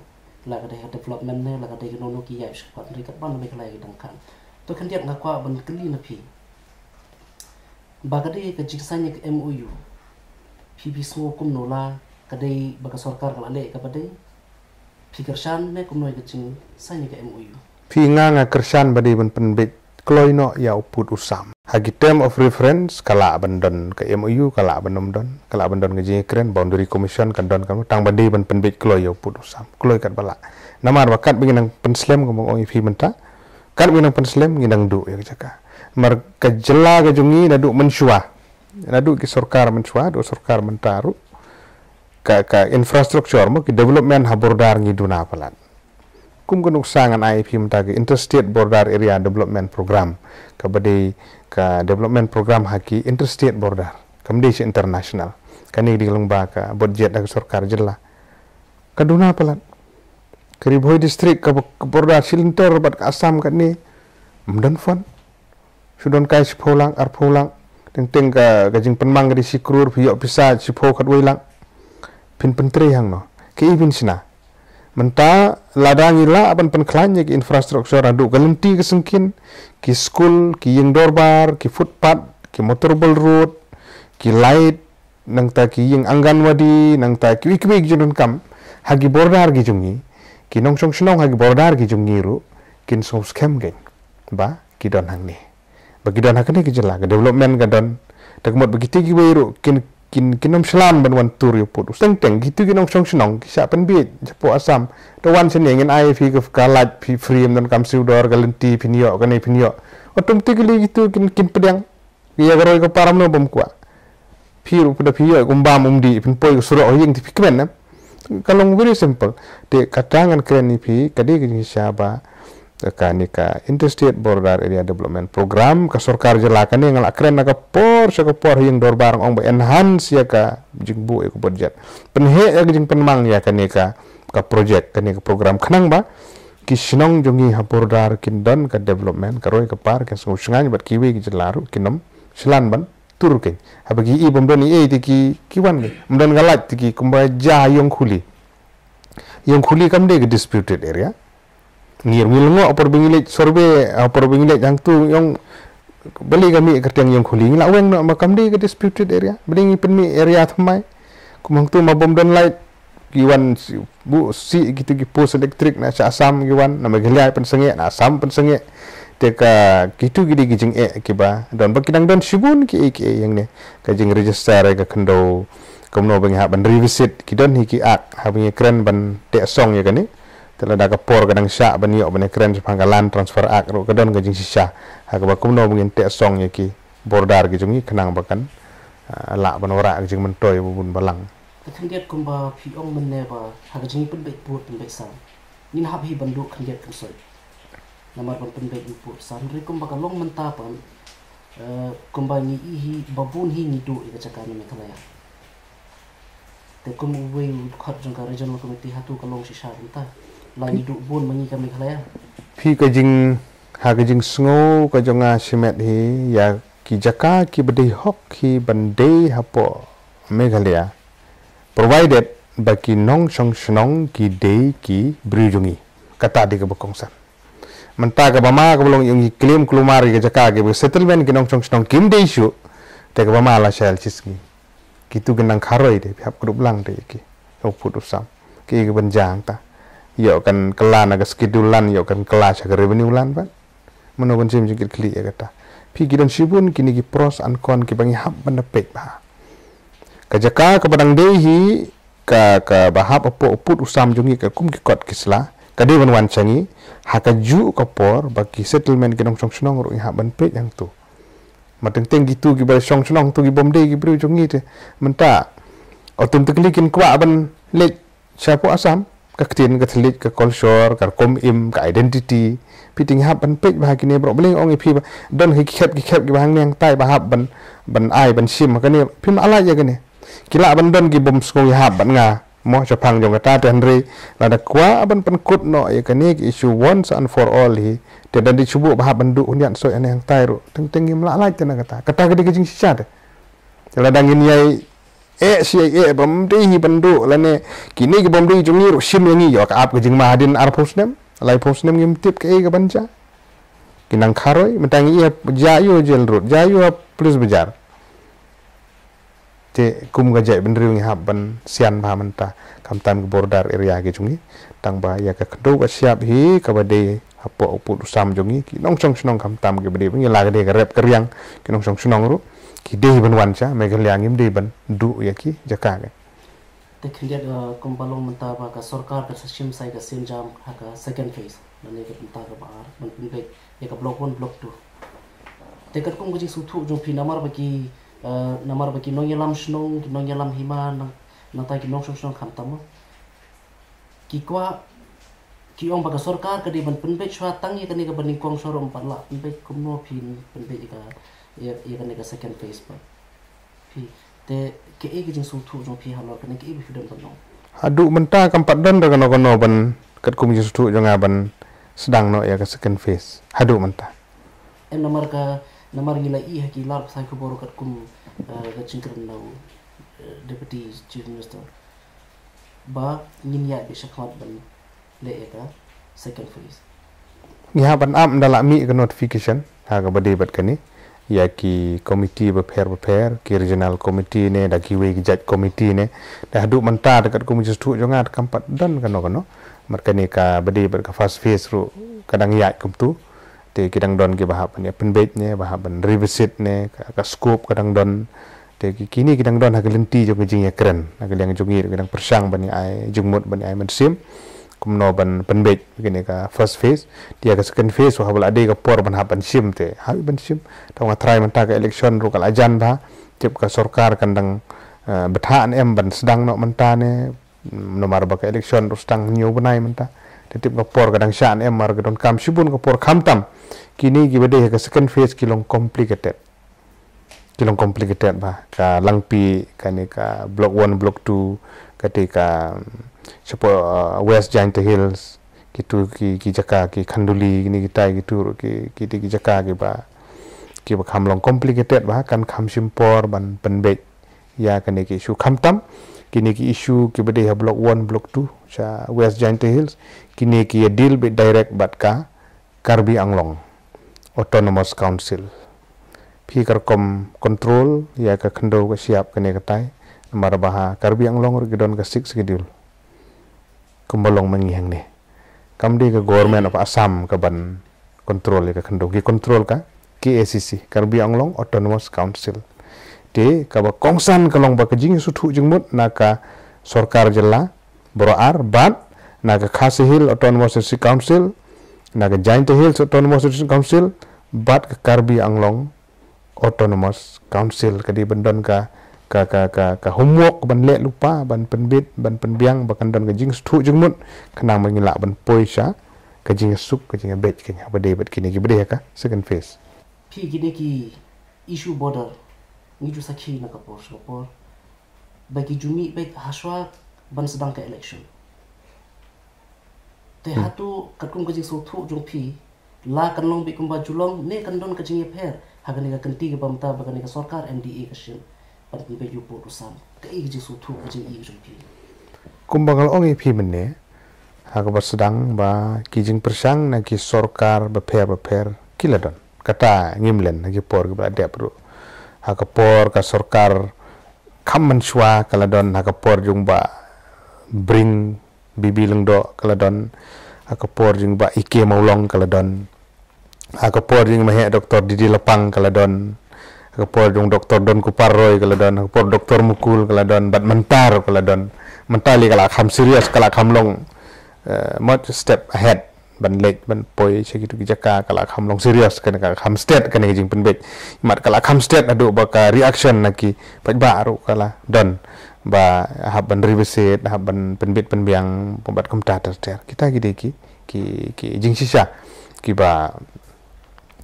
la ka de development ne la ka de no no ki ya shi pat ri kat ban be kala dang kan to kan dia ngakwa ban kli na pi ba ka de ka jing sanya ke MOU pi so kum no la ka de ba ka sarkar ka le ka ba de fikir shan me kum no ke jing sanya ke MOU pi nga nga kersan badi ban penbit kloi no ya uput usam hagi term of reference kala bandon ke MOU kala bandon don kala bandon ke jing kren boundary commission kan don kan. Tang badi ban penbit kloi ya uput usam. Kloi kat bala namar wakat binang penslem ngomong ong ifi menta. Kat binang penslem nginang du ya jaka mar ke jela ke jungi nadu mensua nadu ki sarkar mensua do sarkar mentaru. Ka ka infrastruktur mo ki development haburdar ngiduna palat kum kunuk sangan IIP mtagi interstate border area development program. Kabadi ka development program haki interstate border kamdi si international kani di lengba ka budget dak sarkar jella kaduna palat keriboi district ka border silintor bat ka asam ka ni. Mdan fon sudon kai si pholang ar pholang teng teng ka gajing penmang di sikrur piyok pisa si pho khat weilang pin pentri hang no. Ke ibin sina menta ladang ila aban penklan ki infrastruktur adu. Galenti ke sengkin ki school ki yeng dorbar ki footpath ki motorable road ki light nang ta ki yeng anggan wadi nang ta ki wik wik junun kam. Hagi bordar gi jungi ki nong song shnong hagi bordar gi jungi ru kin so scam gen. Ba ki don hang ni. Ba ki don hakne ki jela ga development ga don. Tak mot begitu ki weiru kin kin kinom selam ban wan tur yo put usang teng gitu kinom song senong. Kisa pen bi japo asam. To wan sen ngin ai fi ke kalat fi free dan kam siu dor galenti pinyo kan ai pinyo otum tigli gitu kin kin pedang. Ya garo ko param no bom kwa piru pada piyo gumbam umdi pin poi suro oying ti pikmen na kalong very simple. De katangan kren ni pi kadi kin siapa ka ni ka interstate border area development program. Ka sarkar jelakan ni ngalak keren ka por sa ka por yang dor barang ong enhance ya ka jing bu e ko budget. Penhe ya jing penmang ya ka ni ka ka project kani ka program. Khnang ba? Ki shnong jongi ha kin don ka development ka roi ka par ka sungu shngan bat ki wi ki jelaru kinom shlan ban tur ke. Ha bagi i bom don i ti ki ki wan ke. Mdan galat ti ki kumba ja yong khuli. Yong khuli kam de disputed area ngir. Ngil ngo por bingile sorbe por bingile jang tu yong beli kami kertiang yang khuli ngila weng no makam di ke disputed area. Beli ngi penmi area thamai kumang tu mabom don light. Kiwan bu si gitu ki pos elektrik na sa asam kiwan na magelai pen senge na asam pen senge teka gitu gidi gijing e kiba don ba. Kidang don shibun ki ki yang ne ka jing register ka kendo komno bang ha ban revisit. Kidon hi ki ak ha bang kren ban te song ya kani tela da ka por kadang sya ban yo ban kren sa panggalan transfer ak ro kadon ka jing sisa. Ha ka ba komno bang te song ya ki. Bordar gi jungi kenang bakan. La ban ora jing mentoy bun balang. Dia kumba pi ong men ne ba ha ga jing pen be pu pen be sam ni na hi ban du kan dia kan soi. Namar ban pen be pu sam ri kumba ka long men ta pan eh, kumba ni i hi babun hi ni du i ka chaka me kala ya. Te kum we u khat jong ka regional committee hatu ka long shi sha ta la ni du bun mangi ka me kala ya. Pi ka jing ha ka jing sngo ka jonga simet hi ya ki jaka ki bade hok ki bande hapo meghalaya provided bagi nong song snong ki de ki brijungi kata di kebokong san menta ka bama ka bolong yung claim klumar ke jaka ke settlement ki nong song snong kim de isu te ka bama la shal chismi ki tu genang kharoi de phap grup lang de ki o put usam. Ki ke benjang ta yo kan kelan aga schedule lan yo kan kelas aga revenue lan ban mano ban sim jikir kli ya kata. Pi gidan shibun kini ki pros an kon ki bangi hab ban pek ba kajaka ke padang dehi ka ka bahap opo oput usam jungi ka kum ki kot kisla ka de wan wan changi ha ka ju ka por bagi settlement ki nong song snong ro ha ban pe yang tu. Ma teng gitu ki ba song snong tu ki bom de ki bru jungi te. Menta otum te kli kin kwa ban le chapo asam ka ktin ka thlit ka culture ka kom im ka identity. Piting hab ban pe ba ki ne bro bling ong pi ba. Don ki khep ki khep ki ba hang neng tai ba hab ban ban ai ban sim ka ne pim ala ya ka ne kila ban don ki bom sko ya ban nga. Mo cha phang jong ta ten re la da kwa ban pan kut no ya ka ne ki issue once and for all hi. Te dan di chubu ba ban du unyan so yang tai ro teng teng im la la te na kata kata ka di ki jing sisa de la dang in yai e si e bom di hi ban du la ne kini ki bom di jung ni ro sim ni yo ka ap ki jing ma din ar post nem. Lai post nem ngim tip ke ga ban cha kinang kharoi mentang iya jayu jel rut. Jayu plus bejar. Te kum ga jai benriu ngi hab ban sian ba manta kam tan ke bordar area ge chungi tang ba ya ka kdo ga siap hi ka ba de hapo upu sam jungi ki nong song snong kam tam ge bade ngi la ge de ga rep kriang ki nong song snong ru ki de ban wan cha me ga liang im de ban du ya ki jaka ge. Te kan dia kum balong menta ba ka sarkar ka sim sai ka sim jam ha ka second phase. Mane ka menta ka ba ban pin be ya ka block 1 block 2 te kat kum ji su jong phi namar ba ki Eh, namar bagi nong yalam snong nong yalam hima nang nang tai ki nong song song kham tam ki kwa ki ong baga sarkar ka di ban pen be chwa tang ye ka ni ka ban kong sorom pan la pen be kum no phin pen be ka ye ye ka ni ka second phi te ke e ki jing su thu jong phi ha lo ka ni ke e bi dan ban no adu menta kam pat dan da no no ban kat kum ji su jong ban sedang no ya ka second phase. Hadu menta. Em namar ka namar ngila i haki lar pasai ko boro kat kum ga chingkram nau deputy chief minister. Ba ngin ya bi shakmat ban le eka second phase. Ngi ha ban am dala mi ga notification ha ga bade bat kani ya ki komiti ba pher ki regional committee ne da ki we ki judge committee ne da hadu manta da kat komiti stu jonga kampat dan kano kano mar kani ka bade bat ka first phase ru kadang ya kum tu. Te kidang don ke bahap ne penbet ne bahap ban revisit ne ka scope kadang don. Te kini kidang don hagal lenti jo ngijing ya keren. Hagal yang jungir kidang persang ban ai jungmut ban ai man sim kum no ban penbet kini ka first phase. Dia ka second phase wa habal ade ka por ban hapan sim te ha ban sim ta nga try man ta ka election ru kal ajan ba tip ka sarkar kandang uh, bethaan em ban sedang no menta ne nomar ba ka election ru sedang nyu banai menta tetip ka por kadang shan em mar kadon kam. Shibun ka por kam tam. Kini gi bade ka second phase kilong complicated. Kilong complicated ba ka langpi kani ka block 1 block 2 kati ka sepo uh, west giant hills kitu ki ki jaka ki khanduli ni kita gitu ki ki ki jaka ki ba ki ba kham long. Complicated ba kan kham simpor ban penbek ya kan ki isu kham tam. Kini ki isu ki bade ha block 1 block 2 sa west giant hills. Kini ki deal be direct bat ka karbi anglong autonomous council. Pi kar kom control ya ka khando ka siap kene katai mar baha karbi anglong ur gidon ka sik schedule kumbalong mangihang ni. Kamdi ke government of Assam ke ban control ke kendo. Ki control ka KACC Karbi Anglong Autonomous Council. De ka ba kongsan kalong ba kejing sutu jengmut naka sorkar jela boroar bat naka Khasi Hill Autonomous Council naka Giant Hills Autonomous Council bat ke Karbi Anglong Autonomous Council. Kadi bendon ka ka ka ka ka homework ban le lupa ban penbit ban penbiang bakan dan gajing stu jengmut kena mengila ban poisa gajing suk gajing bet kenya bade bet kini ki bade ka second phase. Pi gini ki issue border ni ju sakhi na ka por por. Bagi jumi bet haswa ban sedang ke election. Te hmm. hatu katung gajing su thu jung pi la kanong bi kumba julong ne kandon gajing ye pher hagani ka kanti ke pamta bagani ka sarkar NDA ka shin pada ni baju pun rusam ke i je sutu ke je i pi kumbangal ong pi sedang ba ki jing persang na ki sorkar ba per ba per kiladon kata ngimlen na ki por ba de pro ha por ka sorkar kam man shwa kaladon ha por jung ba bring bibi leng do kaladon ha por jung ba ike maulong kaladon ha por jung ma he doktor didi lepang kaladon kepor jong doktor don kupar roy kalau don. Kepor doktor mukul kalau don. Bat mentar kalau don. Mentali kalau kam serius kalau kam long. Uh, step ahead. Ban lek ban poi segitu kijaka kalau kam long serius kan kalau kam state kan jing penbek mat kalau kam state adu baka reaction naki pat baru kalau don. Ba hab ban revisit hab ban penbit penbiang pembat komta ter kita gide ki ki ki jing sisa ki ba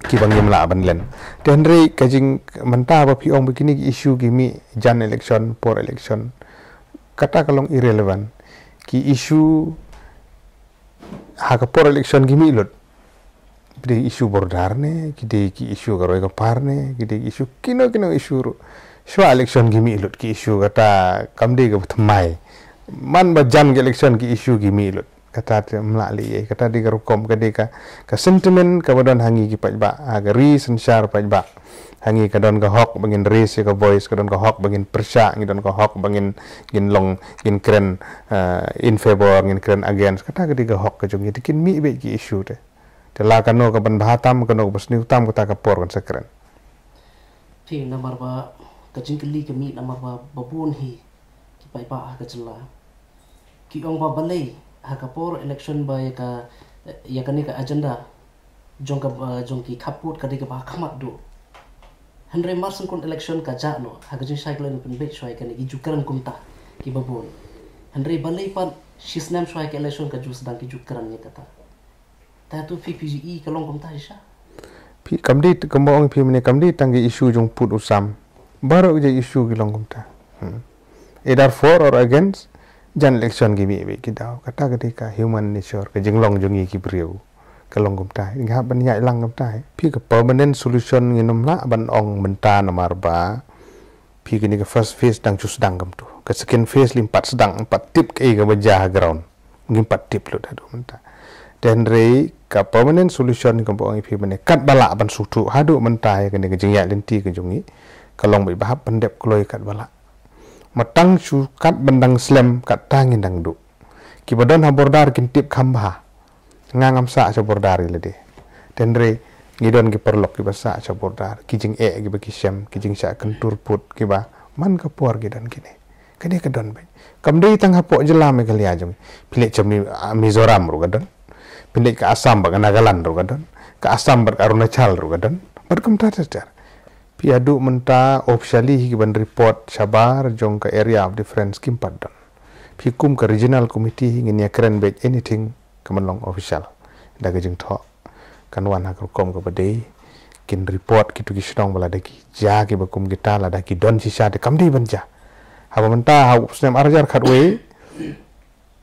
ki bang yim la ban len. Den re ka jing manta ba phi ong begini issue gi mi jan election por election. Kata kalong irrelevant. Ki issue ha ka por election gi mi lot. Bide issue bordar ne ki de ki issue ga roy ga par ne ki issue kino kino issue ro shwa election gi mi lot ki issue kata kam de ga thmai man ba jan election ki issue gi mi lot kata te mlali ye kata di garukom ka di ka ka sentiment ka badon hangi ki paj ba aga ri sensar paj ba hangi ka don ka hok bangin ri se ka voice ka don ka hok bangin persya ngi don ka hok bangin gin long gin kren uh, in favor gin kren against. Kata ka di ka hok ka jung ye kin mi be ki issue te te la ka no ka ban bhatam ka no bas ni utam ka ta ka por kan sekren ti namar ba ka jing li ka mi namar ba babun hi. Ki pai ba ka chla ki ong ba balai hakapor election ba ya ka ya kani ka agenda. Jong ka jong ki kaput ka dikha khamat do henry marson kon election ka ja no. Ha ga jing cycle ni pin be shwai ka ni jukaran kumta ki babon henry balai pan shisnam shwai ka election ka jus dang ki jukaran ni kata ta. Tu ppge ka long kumta isha? Pi kamdi kambo ong pi mene kamdi tangi issue jong put usam. Baru je issue ki long kumta hmm. either for or against jan election gi mi be kidau kata ketika human nature ke jenglong jongi ki priu ke long gum tai. Ngha ban nyai lang gum tai. Pi ke permanent solution ngi nom la ban ong menta namar ba. Pi ke ni ke first phase dang chu sedang gum tu. Ke second phase lim pat sedang pat tip ke ga baja ground. Ngi pat tip lu dadu menta dan re ka permanent solution ke bo ngi pi bane kat bala ban su tu. Hadu menta ke ni ke jingya lenti ke jongi ke long bi bahap pendep kloi kat bala matang chu kat bandang slam kat tangin dang du ki badan ha bordar kin tip khamba ngangam sa cha bordar ile de. Tendre ngidon ki perlok ki basa cha bordar. Ki jing e ki baki sem ki jing sa kan tur put ki ba man ka por ki dan kini. Kani ka don bai kam dei tang hapo jela me kali ajam pilek cham ni mizoram ru gadan pilek ka asam ba nagaland ru gadan ka asam bar arunachal ru gadan bar kam ta ta pi adu menta officially hi ban report sabar jong ka area of difference kim padon pi kum ka regional committee hi ngin yakren be anything kamalong official. Daga jing tho kan wan hakar kom ka bade kin report ki shnong bala daki. Ja ki ba kum gita la daki. Don si sha de kam di ban ja. Ha ba menta ha usnem arjar khat we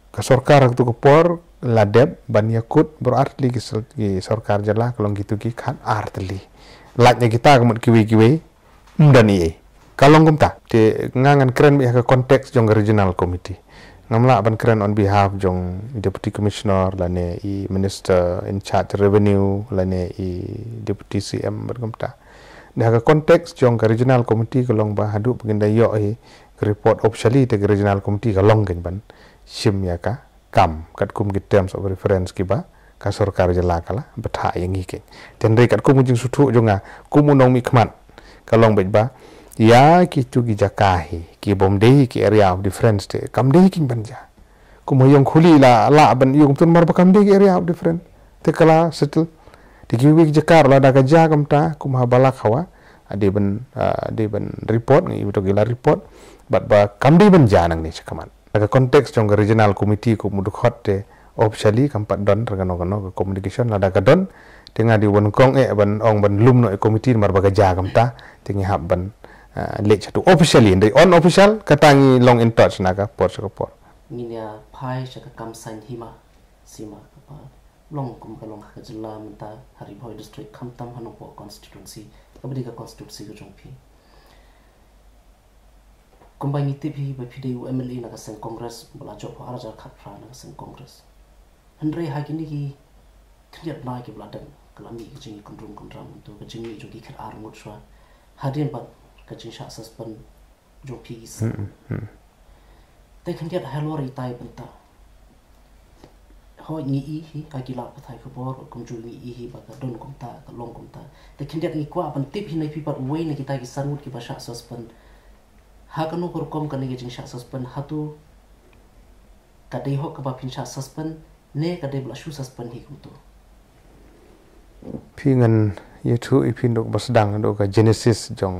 ke sorkar tu ke por ladeb ban yakut berarti ki ki sorkar jala kalau gitu ki kan artli latnya kita kemat kiwi kiwi dan iye kalau kumta te ngangan keren biha ke konteks jong regional committee. Ngamla ban keren on behalf jong deputy commissioner lane i minister in charge revenue lane i deputy cm berkumta dah ke konteks jong ke regional committee kalong ba hadu penginda yo hi report officially te regional committee kalong gen ban. Sim ya ka kam kat kum ki terms of reference ki ba ka sarkar jala kala betha yang hi ten re kat kum jing sutu jonga kum unong mi khmat. Kalong bet ba ya ki tu ki jakahi ki bom de ki area of difference te kam de ki banja kum yong khuli la la ban yong tun mar ba kam de ki area of difference. Te kala settle Tiki wik jakar lah dah kerja kam ta kum ha balak hawa ade ben ade ben report ngi itu gila report bat ba kam di ben janang ni cakaman aga konteks jong regional committee ku mudu khot te officially kam pat don ragano gano communication. Lah dah don? Tengah di won kong e ban ong ban lum no committee mar baga ja kam ta hab ban le chatu officially ndai on official katangi long in touch naga por por ni ya pai chaka kam san hima sima apa long kum ka long ka jilla menta hari boy district kham tam constituency abdi ka constituency ko jong phi kumbai ni tipi ba phi de mla na ka sen congress bula jo pa araja khat fra na sen congress andre ha ki ni ki khyat na ki bla dan kala mi ki jing kun rum kun ram to ka jing ni jo ki khat ar ngut shwa hadin ba ka jing sha suspend jo phi ki te khyat hello ri tai banta ho ngi i hi ka ki la pa thai khobor kum chu ngi i hi ba ka don kum ta ka long kum ta. Te khin dak ni kwa ban tip hi nai pi pat wei na ki ta ki sanut ki ba sha suspend ha ka no kor kom ka ni ki jing sha suspend ha tu ka dei ho ka ba pin sha suspend ne ka dei bla shu suspend hi kum tu. Pi ngan ye thu i pin dok bas dang do ka genesis jong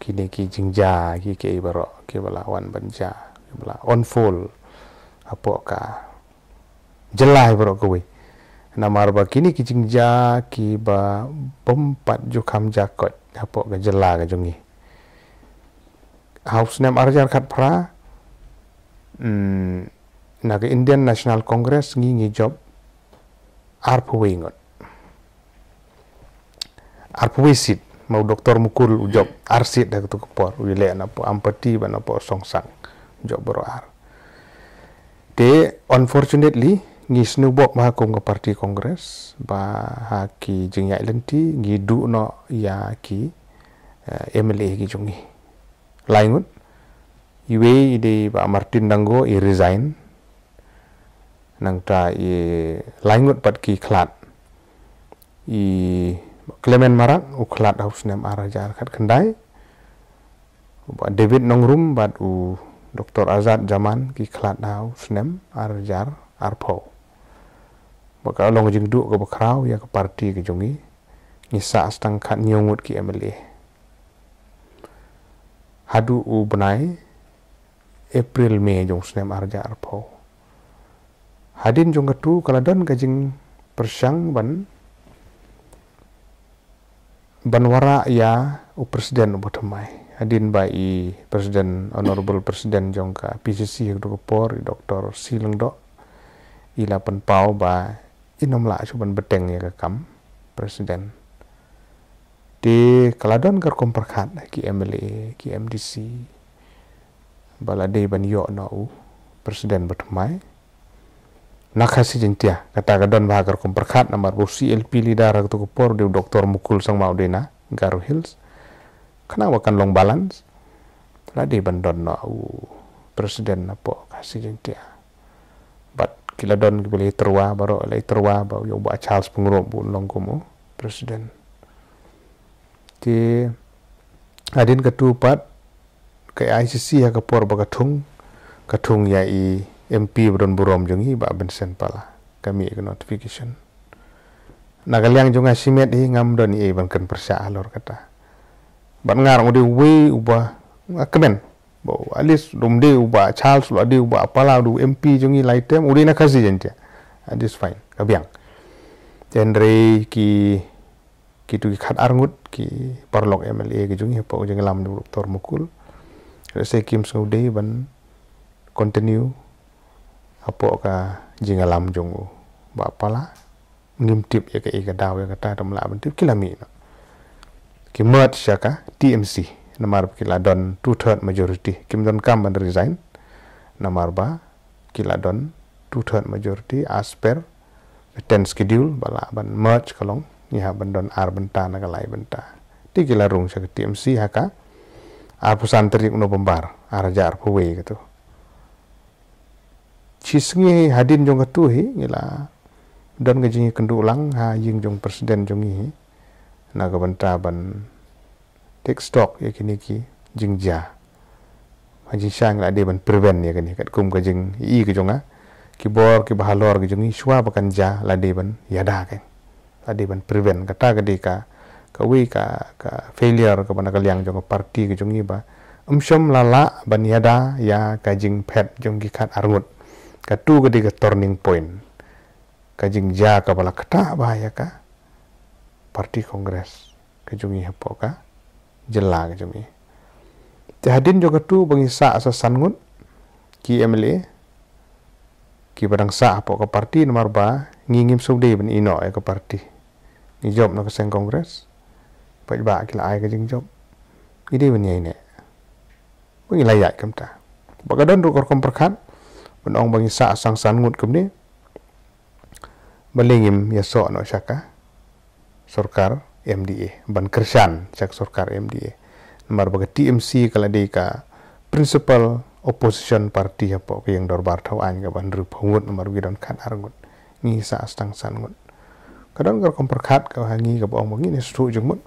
ki ne ki jing ja ki ke i baro ki bala wan ban ja ki bala on full apo ka jelai bro kowe namar ba kini kicing ja ki ba bompat jo kam jakot apo ga jela ga jongi house nem arjar khat pra mm na ga indian national congress ngi ngi job ar puwe ngot ar puwe sit mau doktor mukul job ar sit da tu kepor wile na po ampati ba na po songsang job bro ar. Unfortunately ngi snu bok ma kum ka parti kongres ba ha ki jing ya lenti ngi du no ya ki uh, eh, mla ki jungi laingut iwe ide ba martin dango i resign nang ta i laingut pat ki klat. I clement marak u klat haus nem arajar kat kendai. Ba david nongrum bat u Dr. Azad Zaman ki klat haus nem arajar arpo baka long jing du ko bakrau ya ke parti ke jongi. Ni sa stang khat nyongut ki MLA hadu u benai April Mei jong snem arja arpo hadin jong katu kala don ka jing persang ban banwara ya u presiden u botamai hadin bai presiden honorable presiden jong ka PCC ko por Dr. Sileng do ila pen pau ba inom la cuman beteng ya kam presiden. Di kaladon kar komperkat ki MLA ki MDC balade ban yo no u presiden bertemai nakasi jentia kata kadon bah kar komperkat nomor bu CLP leader tu por di doktor mukul sang mau dena garu hills. Kena wakan long balance? Lade ban don no u presiden apa kasih jentia kila don boleh terwa baro lai terwa ba yo ba Charles pengurus bu long komo presiden. Ti adin ketupat ke ICC ya ke por ba katung katung ya i MP bron burom jongi ba bensen pala. Kami ke notification. Nagaliang jonga simet hi ngam don i ban kan persa alor kata. Ban ngar ngode we uba kemen. Bo alis rumde uba charles lo ade uba apala du mp jungi laitem uri na kasi jentia and this fine kabiang genre ki ki tu ki khat arngut ki parlok mla ki jungi po jeng lam du doktor mukul. Se kim so de ban continue apo ka jingalam jong ba pala ngim tip ya ka ika daw ya kata tam la ban tip kilami no ki mat shaka TMC namar kila don two third majority. Kim don kam ban resign namar ba kila don two third majority as per ten schedule. Bala ban merge kalong ni ha ban don ar ban ta na kalai ban ta ti kila rung shaka TMC haka ar pusan terik no bombar ar jar puwe gitu Cisngi hadin jong katu hi ngila dan ke jingi kendu ulang ha ying jong presiden jong hi na ka banta ban take stock ya kini ki jing ja ha jing sang la de ban prevent ya kini kat kum ka jing i ke jonga ki bor ki bahalor ke jongi shwa bakan ja la de ban ya da ke. La de ban prevent kata ka de ka ka wi ka ka failure ka ban ka liang jong parti ke jongi ba. Um shom la la ban ya da ya ka jing pet jong ki khat arngut ka tu ka de ka turning point kajing ja ka bala kata bahaya ka parti kongres kajungi hapo ka jela kajungi jahadin juga tu bangi sa asa sangun ki MLA ki badang sa hapo ka parti nomor ba ngingim sude ben ino ya ka parti. Ni job no keseng kongres pai ba kila ai kajing job. Ide ben ini bangi layak kamta bagadon ru kor komperkan benong bangi sa sang sangun kemni melingim ya so no syaka surkar MDA ban kersan syak surkar MDA nomor bagi TMC kala di ka principal opposition party apa ke yang dorbar tau an ka ban rup hungut nomor bagi don kan argut. Ni sa astang sangut kadang kar kompor khat ka hangi ka bong bang ni stu jungmut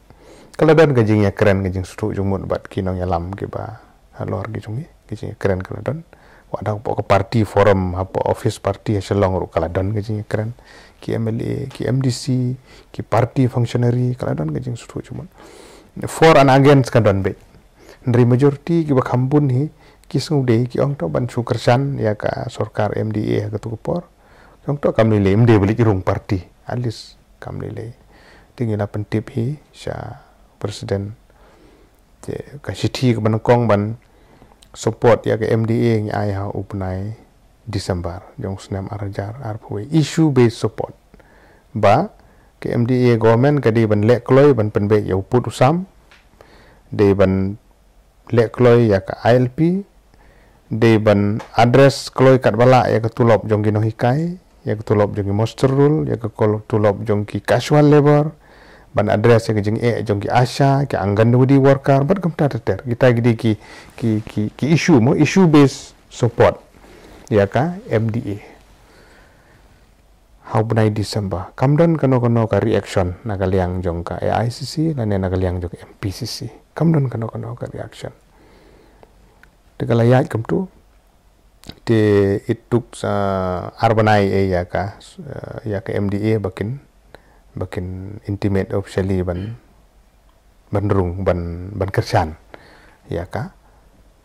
kala dan ka jing ya keren ka jing stu jungmut bat kinong ya lam ke ba halor gi jungi ki jing keren kala don wadah po ka party forum apa office party ya selong ru kala don ka jing keren ki MLA, ki MDC, ki party functionary, kalau don gajing suatu cuma. For and against kan don be. Dari majority ki bakambun hi, ki sungude ki ong to ban kersan ya ka sorkar MDA ha tu kupor. Ong to kam nilai MD beli irung party, at least kam nilai. Tinggal apa tip hi, sya presiden je ka city ke banakong ban support ya ke MDA ngi ai ha upnai Disember jong senam arajar arpui issue based support. Ba ke MDA government ka di ban lek kloy ban penbe ya uput usam. De ban lek kloy ya ka ILP de ban address kloy kat bala ya ka tulop jong gino hikai ya ka tulop jong master rule ya ka tulop jong ki casual labor ban address ya ka jeng e jong ki asha ki anggan wudi worker bat kam ta ter? Kita gidi ki ki ki, ki issue mo issue based support. Ya ka MDA how bunai December? Kamdon kano kano ka reaction. Nagaliang jong ka AICC na ne nagaliang jong MPCC kamdon kano kano ka reaction. Tegala ya kam tu te ituk sa arbanai e ya ka ya ka MDA bakin bakin intimate officially ban bandrung ban ban kersan ya ka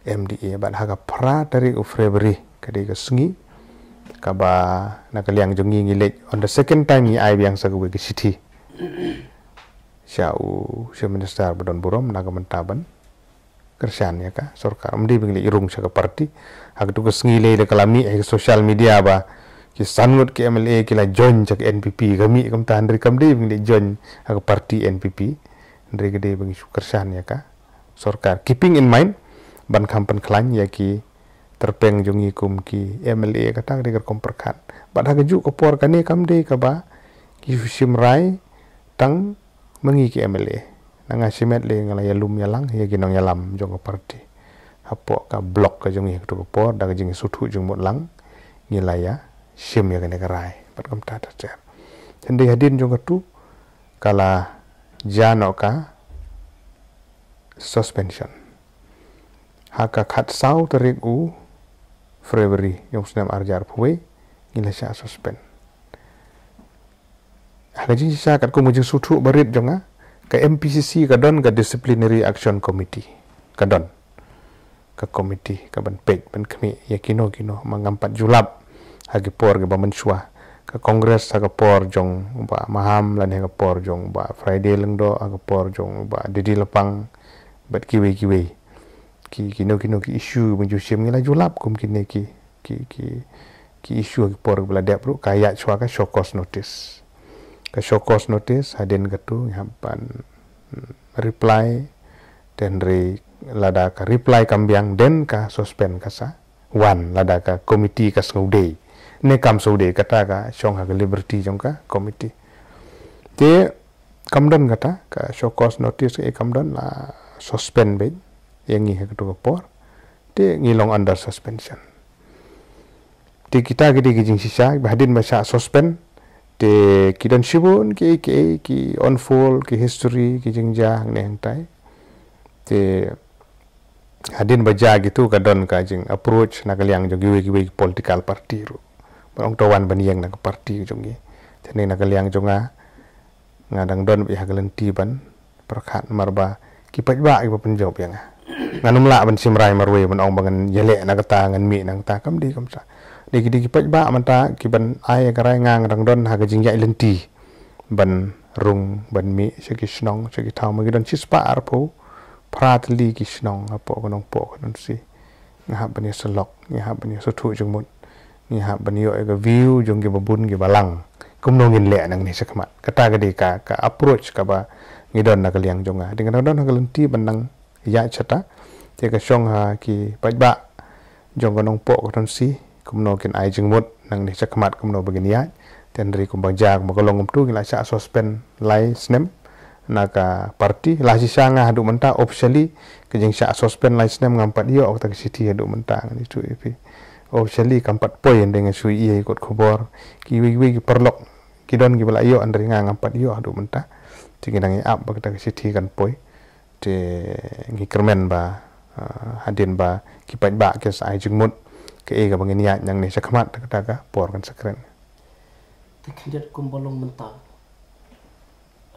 MDA ban haga pra dari February kadi ke sungi. Kaba nak liang jongi ngilet on the second time ni ai biang sagu ke city. Syau syau minister bodon burom nak mentaban kersan ya ka sorka amdi bingli irung sa parti. Hak tu ke sungi le kalami ai social media ba ki sanut ke MLA ki la join cak NPP kami kam tahan dari kam de bingli join hak parti NPP dari gede bagi kersan ya ka sorka keeping in mind ban kampan klan ya ki terpeng jungi kum ki MLA kata dia ker komperkat pada keju ko por kani kam de ka ba ki sim rai tang mengi ki MLA nang asimet le ngala ya lum ya lang ya ginong ya lam jong ko parti. Hapo ka blok ka jungi ko por da jingi sutu jung mot lang ni la ya kene rai pat kam ta ta cer tende hadin jong tu kala jano ka suspension. Haka khat sau terik u February yang senam arjar puwe ngila sya suspend. Haga jing sya kat kumu jing sutu berit jonga ke MPCC ka don ka disciplinary action committee. Ka don ka committee ka ban pek ban kami ya kino kino mangampat julap hagi por ke bamen shua ka kongres ha por jong ba maham lan ha por jong ba friday lengdo ha por jong ba didi lepang. Bat kiwe kiwe ki ki no ki no ki issue mun ju sim ngila julap kum ki ne ki ki ki ki isu ki por bela dep ru kaya chwa ka cause notice. Ka cause notice hadin gatu hampan hmm, reply. Dan re lada ka reply kambiang den ka suspend ka sa. One lada ka komiti ka sngudei ne kam sude kata ka shong ha liberty jong ka komiti te kamdan kata ka show cause notice e kamdan la suspend be yang ngi ha ka por. Te ngilong under suspension. Ti kita gidi gijing sisa bahadin masa suspend. Te kidan shibun ki ki on full ki history ki jingja ne tai. Te hadin baja gitu kadon ka jing approach na kaliang jo giwe giwe political party ru ปองตะวันบันยังนักปาร์ตี้จงกี้ทีนี้นักเลี้ยงจงอะงาดังดอนไปหากเล่นตีบันประคันมารบากิปัจบะอีกเป็นจบยังะงานุ่มละมันชิมไรมารวยมันองบังเงินเยเละนักตาเงินมีนักตาคำดีคำสาดีกิดีกิปัจบะมันตากิบันไอ้กระไรงางดังดอนหากจิงใหญ่เล่นตีบันรุงบันมีชกิชนองชกิทาวมันกิดอนชิสปะอาร์พูพราตลีกิชนองอะปอกนองปอกนันสีงาครับบันนี้สลอกงาครับบันนี้สุทุจงมุด ha ban yo ga view jung gi babun gi balang. Kum nong in le nang ni se kama ka ta ga di ka ka approach ka ba ngi don na ka liang jung a ding don ha ga lenti ban nang ya chata te ka shong ha ki paj ba jong ko nong po ko non si kumno kin ai jing mut nang ni chakmat kumno begini ya ten ri kum bajak mo kolong tu gila cha suspend lai snem. Naka parti la si sanga hadu menta officially ke jing cha suspend lai snem ngam pat yo ok city hadu menta ni tu ipi officially kam pat poin dengan sui ie ikut khobor ki wi wi perlok. Ki don ki bala yo andri ngam pat yo. Hadu menta tingi nang ap ba kita city kan poi. Te ngi kermen ba uh, hadin ba ki pat ba ke sai jing mut. Ke ega bangin ya yang ni sakamat tak tak por kan sakren tekindat kumbolong menta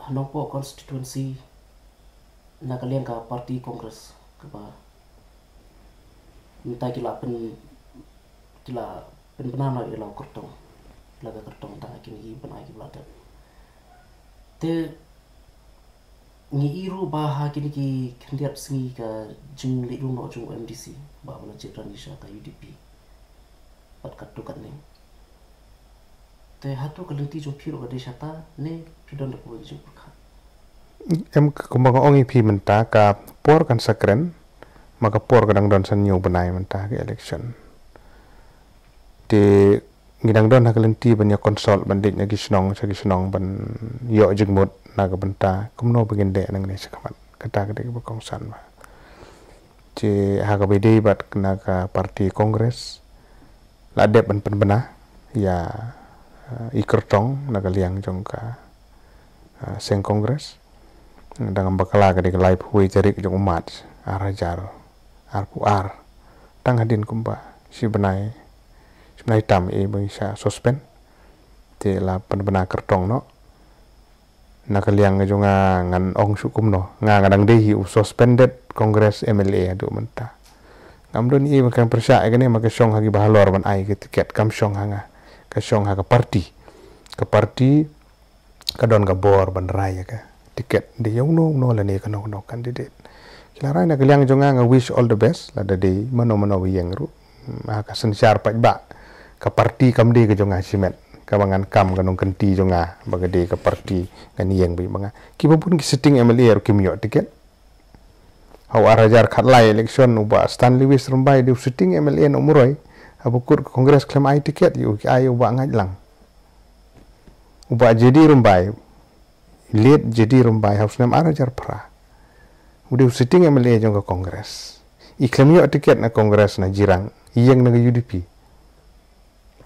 hanopo constituency nak kalian ka parti kongres ke ba. Minta kila pen kila pen banana ila kartong ila be kartong ta kin gi bana gi blata te ni iru ba ha kin gi khandep singi ka jing le ru no jung mdc ba bana chetra ni sha ka udp pat kat to kan ne. Te hatu kalti jo phiro ga de shata ne pridon da ko jing ka em kumba ko ongi phi man ta ka por kan sakren maka por kadang don san nyu banai man ta election. Te ngidang don hak lenti banya konsol bandit nya gisnong sa gisnong ban yo jingmut na ka benta kumno begin de nang ne sakamat kata kata ke kong san ba. Bede bat na ka parti kongres. La dep ban bena. Ya uh, ikertong na galiang jong ka uh, seng kongres. Dengan bakala ka de live hui jari jong umat arajar ar pu ar tang hadin kumba si benai benai tam e bang sa suspend te la pen bena kertong no. Na kaliang jong ngan ong sukum no. Nga ngadang dehi suspended kongres MLA adu mentah Kamdon i makan persya ai kene makan syong hagi bahalor ban ai ke tiket kam syong hanga ka syong ha ka parti ka parti ka don ka bor ban raya ka. Tiket de yong no no la ne ka no no candidate kila rai na kaliang nga wish all the best. La de mano mano wi yang ru ha ka sen syar pa ba ka parti kam de ka jonga simet ka bangan kam ka nong kenti jonga baga de ka parti kan yang bi banga ki pun ki setting MLA ru kim yo tiket. Hau arajar khat lai election uba Stanley Wis rumbai di sitting MLA no muroi abu kur kongres klaim ai tiket yu ki ai uba ngai lang. Uba jadi rumbai lead jadi rumbai haus nam arajar pra. Udi sitting MLA jong ka kongres i klaim yo tiket na kongres na jirang yang na UDP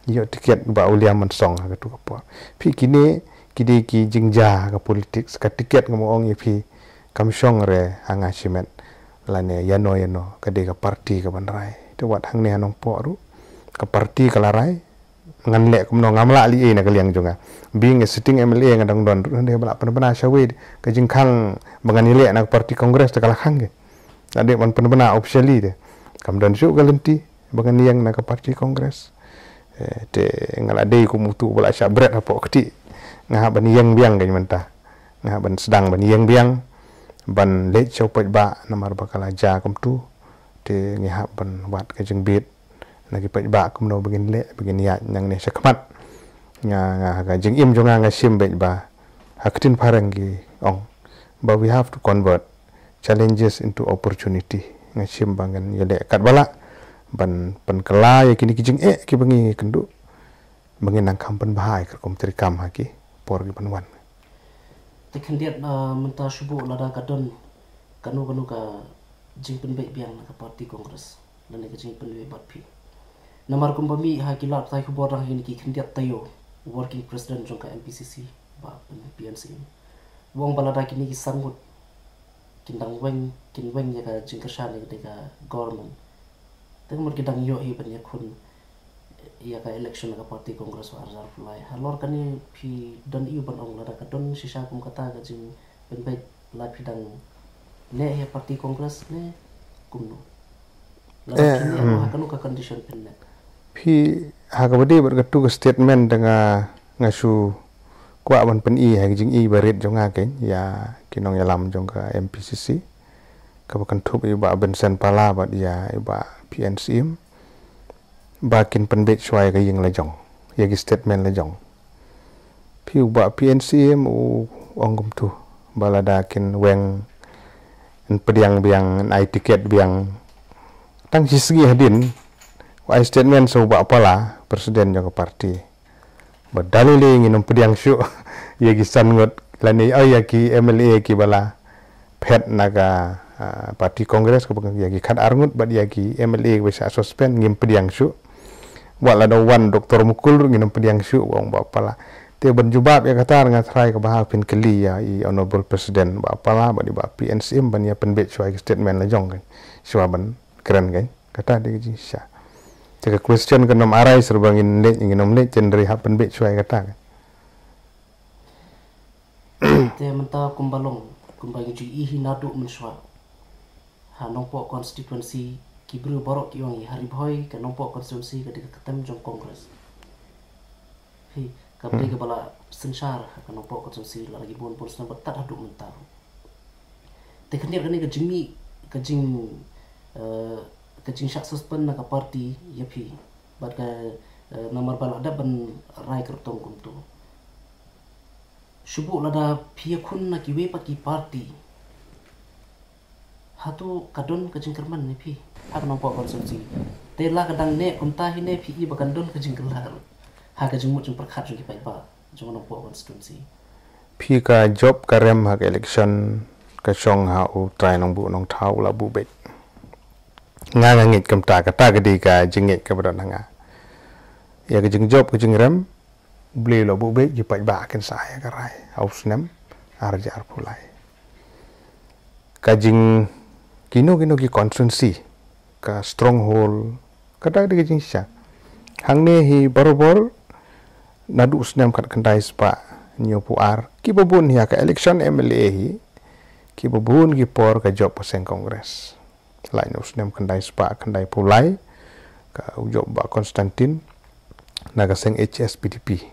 yo tiket ba uliam mensong ha tu kapo pi kini kidi ki jingja ka politik ka tiket ngomong ye pi kamsyong re hanga simet lane yano yano kade ka parti ka banrai to wat hang ne anong po ru ka parti ka larai ngan le kum no ngamla li e na kaliang junga. Being a sitting mla ngadang don ne bala pen bana shawe ka jing khang bangan ile na parti congress ta kala khang ge ade man pen bana officially de kam don su ka lenti bangan yang na ka parti congress eh, te ngala de ku mutu bala sha bret apo kti ngah ban yang biang ge menta ngah ban sedang ban yang biang ban le chau pa ba namar bakala ja kum tu. Te ngi ha ban wat ka jing bit nagi pa ba kum no begin le begin ya nang ne sakmat nga nga ga jing im jonga nga sim be ba. Haktin parangi ong. But we have to convert challenges into opportunity. Nga sim bangan yele kat bala ban pan kala ya kini kijing e ki bangi kendu bangi nang kampan bahai ker kom tri kam ha ki por gi panwan te kendiat uh, menta shubu lada kadon kanu kanu ka jing pen baik biang ka parti kongres. Dan ka jing pen bat pi namar kum bami ha ki lat tai ku borang ini ki kendiat tayo working president jong ka MPCC ba PNC wong balada kini ki sangut kindang weng kin weng ya ka jing ka shale ka government Tengok mungkin dang yo hi banyak kun ia ka election ka parti kongres wa arzar fulai. Halor kani pi don iu ban ong lada ka don sisa kum kata ka jing ben baik la pi dang ne ya parti kongres ne kum no. Eh, kini hmm. kanu ka condition pen ne. Pi ha ka badi ber tu statement dengan ngasu kwa ban pen i ha jing i barit jong ha ken ya kinong ya lam jong ka MPCC ka bakan tup i ba ben sen pala ba dia i ba PNCM bakin penbet suai ke yang lejong. Ya ki statement lejong. Piu ba PNCM u ongum tu. Balada kin weng en pediang biang ai tiket biang. Tang si segi hadin wa statement so ba pala presiden jong parti. Badali le nginom pediang syu ya ki sangot lani ay ki MLA ki bala pet naga parti kongres ko yagi khat arngut bad yagi MLA bisa suspend ngim pediang su wala do wan doktor mukul ngim pediang su wong ba pala te ban jubab ya kata ngat try ko bahal pin keli ya i honorable president. Ba pala ba di ba PNCM ban ya pen bet statement la jong kan. Suwa ban keren kan? Kata de ji sha Jika question ke nom arai serbangin le ingin nom le cenderi ha pen bet suai kata kan. Te mentah kumbalong kumbalong ji ihi nadu mensua ha nompo konstituensi ki bru borok ki wangi hari boy ke nompo konstituensi ke dika ketem jong kongres. Hi ka bri ke bala sensar ke nompo konstituensi la lagi bon pun sna betat hadu mentar te kendir kani ke jimi ke jing uh, ke jing syak suspend na ka parti ya pi bat uh, nomor bala ada ban rai kertong kuntu Shubu lada pia kun na ki wepat ki parti hatu kadon ke jingkerman ni pi. Hak nampo konsumsi tela kadang ne kunta hi ne pi i bakan don ke jingkelar ha ke jingmu jing perkhat jing pai ba jing nampo konsumsi pi ka job karem hak election ka chong ha u trai nong bu nong thau la bu bet nga nga ngit kam ta ka ta ka di ka jing ka badon nga ya ke jing job ke jing rem bli lo bu bet ji pai ba ken sa ka rai. Aus nem arjar pulai. Ka kino kino ki constituency ka stronghold kata de jing sha hang ne hi barobor nadu usnam kat kandai spa nyo pu ar ki babun hi ka election mla hi ki babun ki por ka job paseng kongres lai no usnam kandai spa kandai pulai ka job ba konstantin naga seng hspdp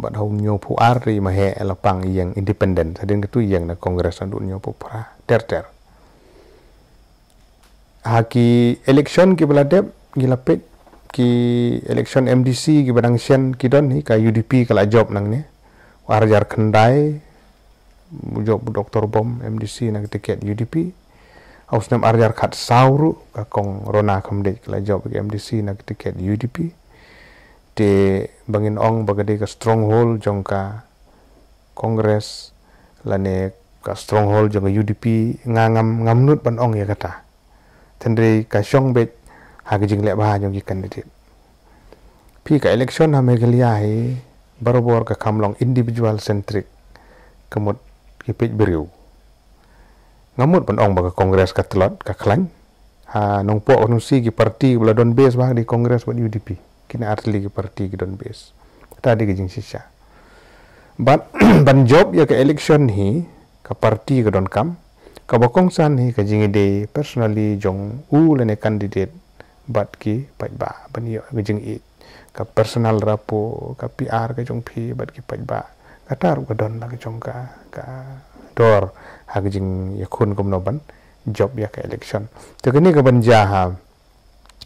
bat hong nyo pu ar ri ma he elapang yang independent. Sadin ketu yang na kongres nadu nyo pu pra ter haki election ki beladep gilapet ki election MDC ki badang sian ki don hi ka UDP kala job nang ni. Warjar kendai job doktor bom MDC nang tiket UDP haus nam arjar khat sauru ka kong rona kamde kala job ki MDC nang tiket UDP te bangin ong bagade ka stronghold jong ka kongres lane ka stronghold jong UDP ngangam ngamnut ban ong ya kata tendre ka shong bet ha ge jing le ba jong ki candidate pi ka election ha megalia hi barobor ka kamlong individual centric. Kemut ki pej beriu. Ngamut pun ong ba kongres ka telot ka klan ha nong po nong si ki parti bula don base ba di kongres buat UDP kina artli ki parti ki don base. Tadi ki jing sisa. But ban job ya ka election hi ka parti ka don kam kabokong san hi ka jingi de personally jong u lene candidate bat ki pai ba. Ban yo ka jing i. Ka personal rapo ka pr ka jong phi bat ki pai ba. Ka tar ka don la ka jong ka ka dor ha ka jing ya khun kom no ban job ya ka election. To ka ni ka ban ja ha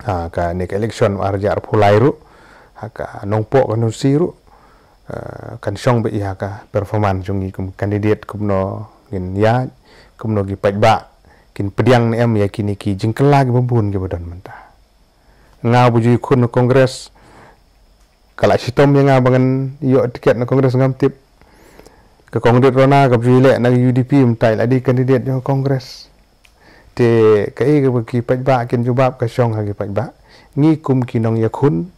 ha ka nek election arja ar pulai ru. Ha ka nongpo kan siru uh, kan shong be ha ka performan jungi kum kandidat kum no ngin ya kum no gi pajba kin pediang ne am ya kini ki jingkela gi bubun gi bodan menta nga buji kun no kongres. Kala sitom yang nga bangan yo tiket no kongres ngam tip. Ke kongres rona ke brile na UDP mtai la di kandidat yo kongres. Te kai ke ki pajba kin jubab ka shong ha ki pajba ngi kum ki nong ya khun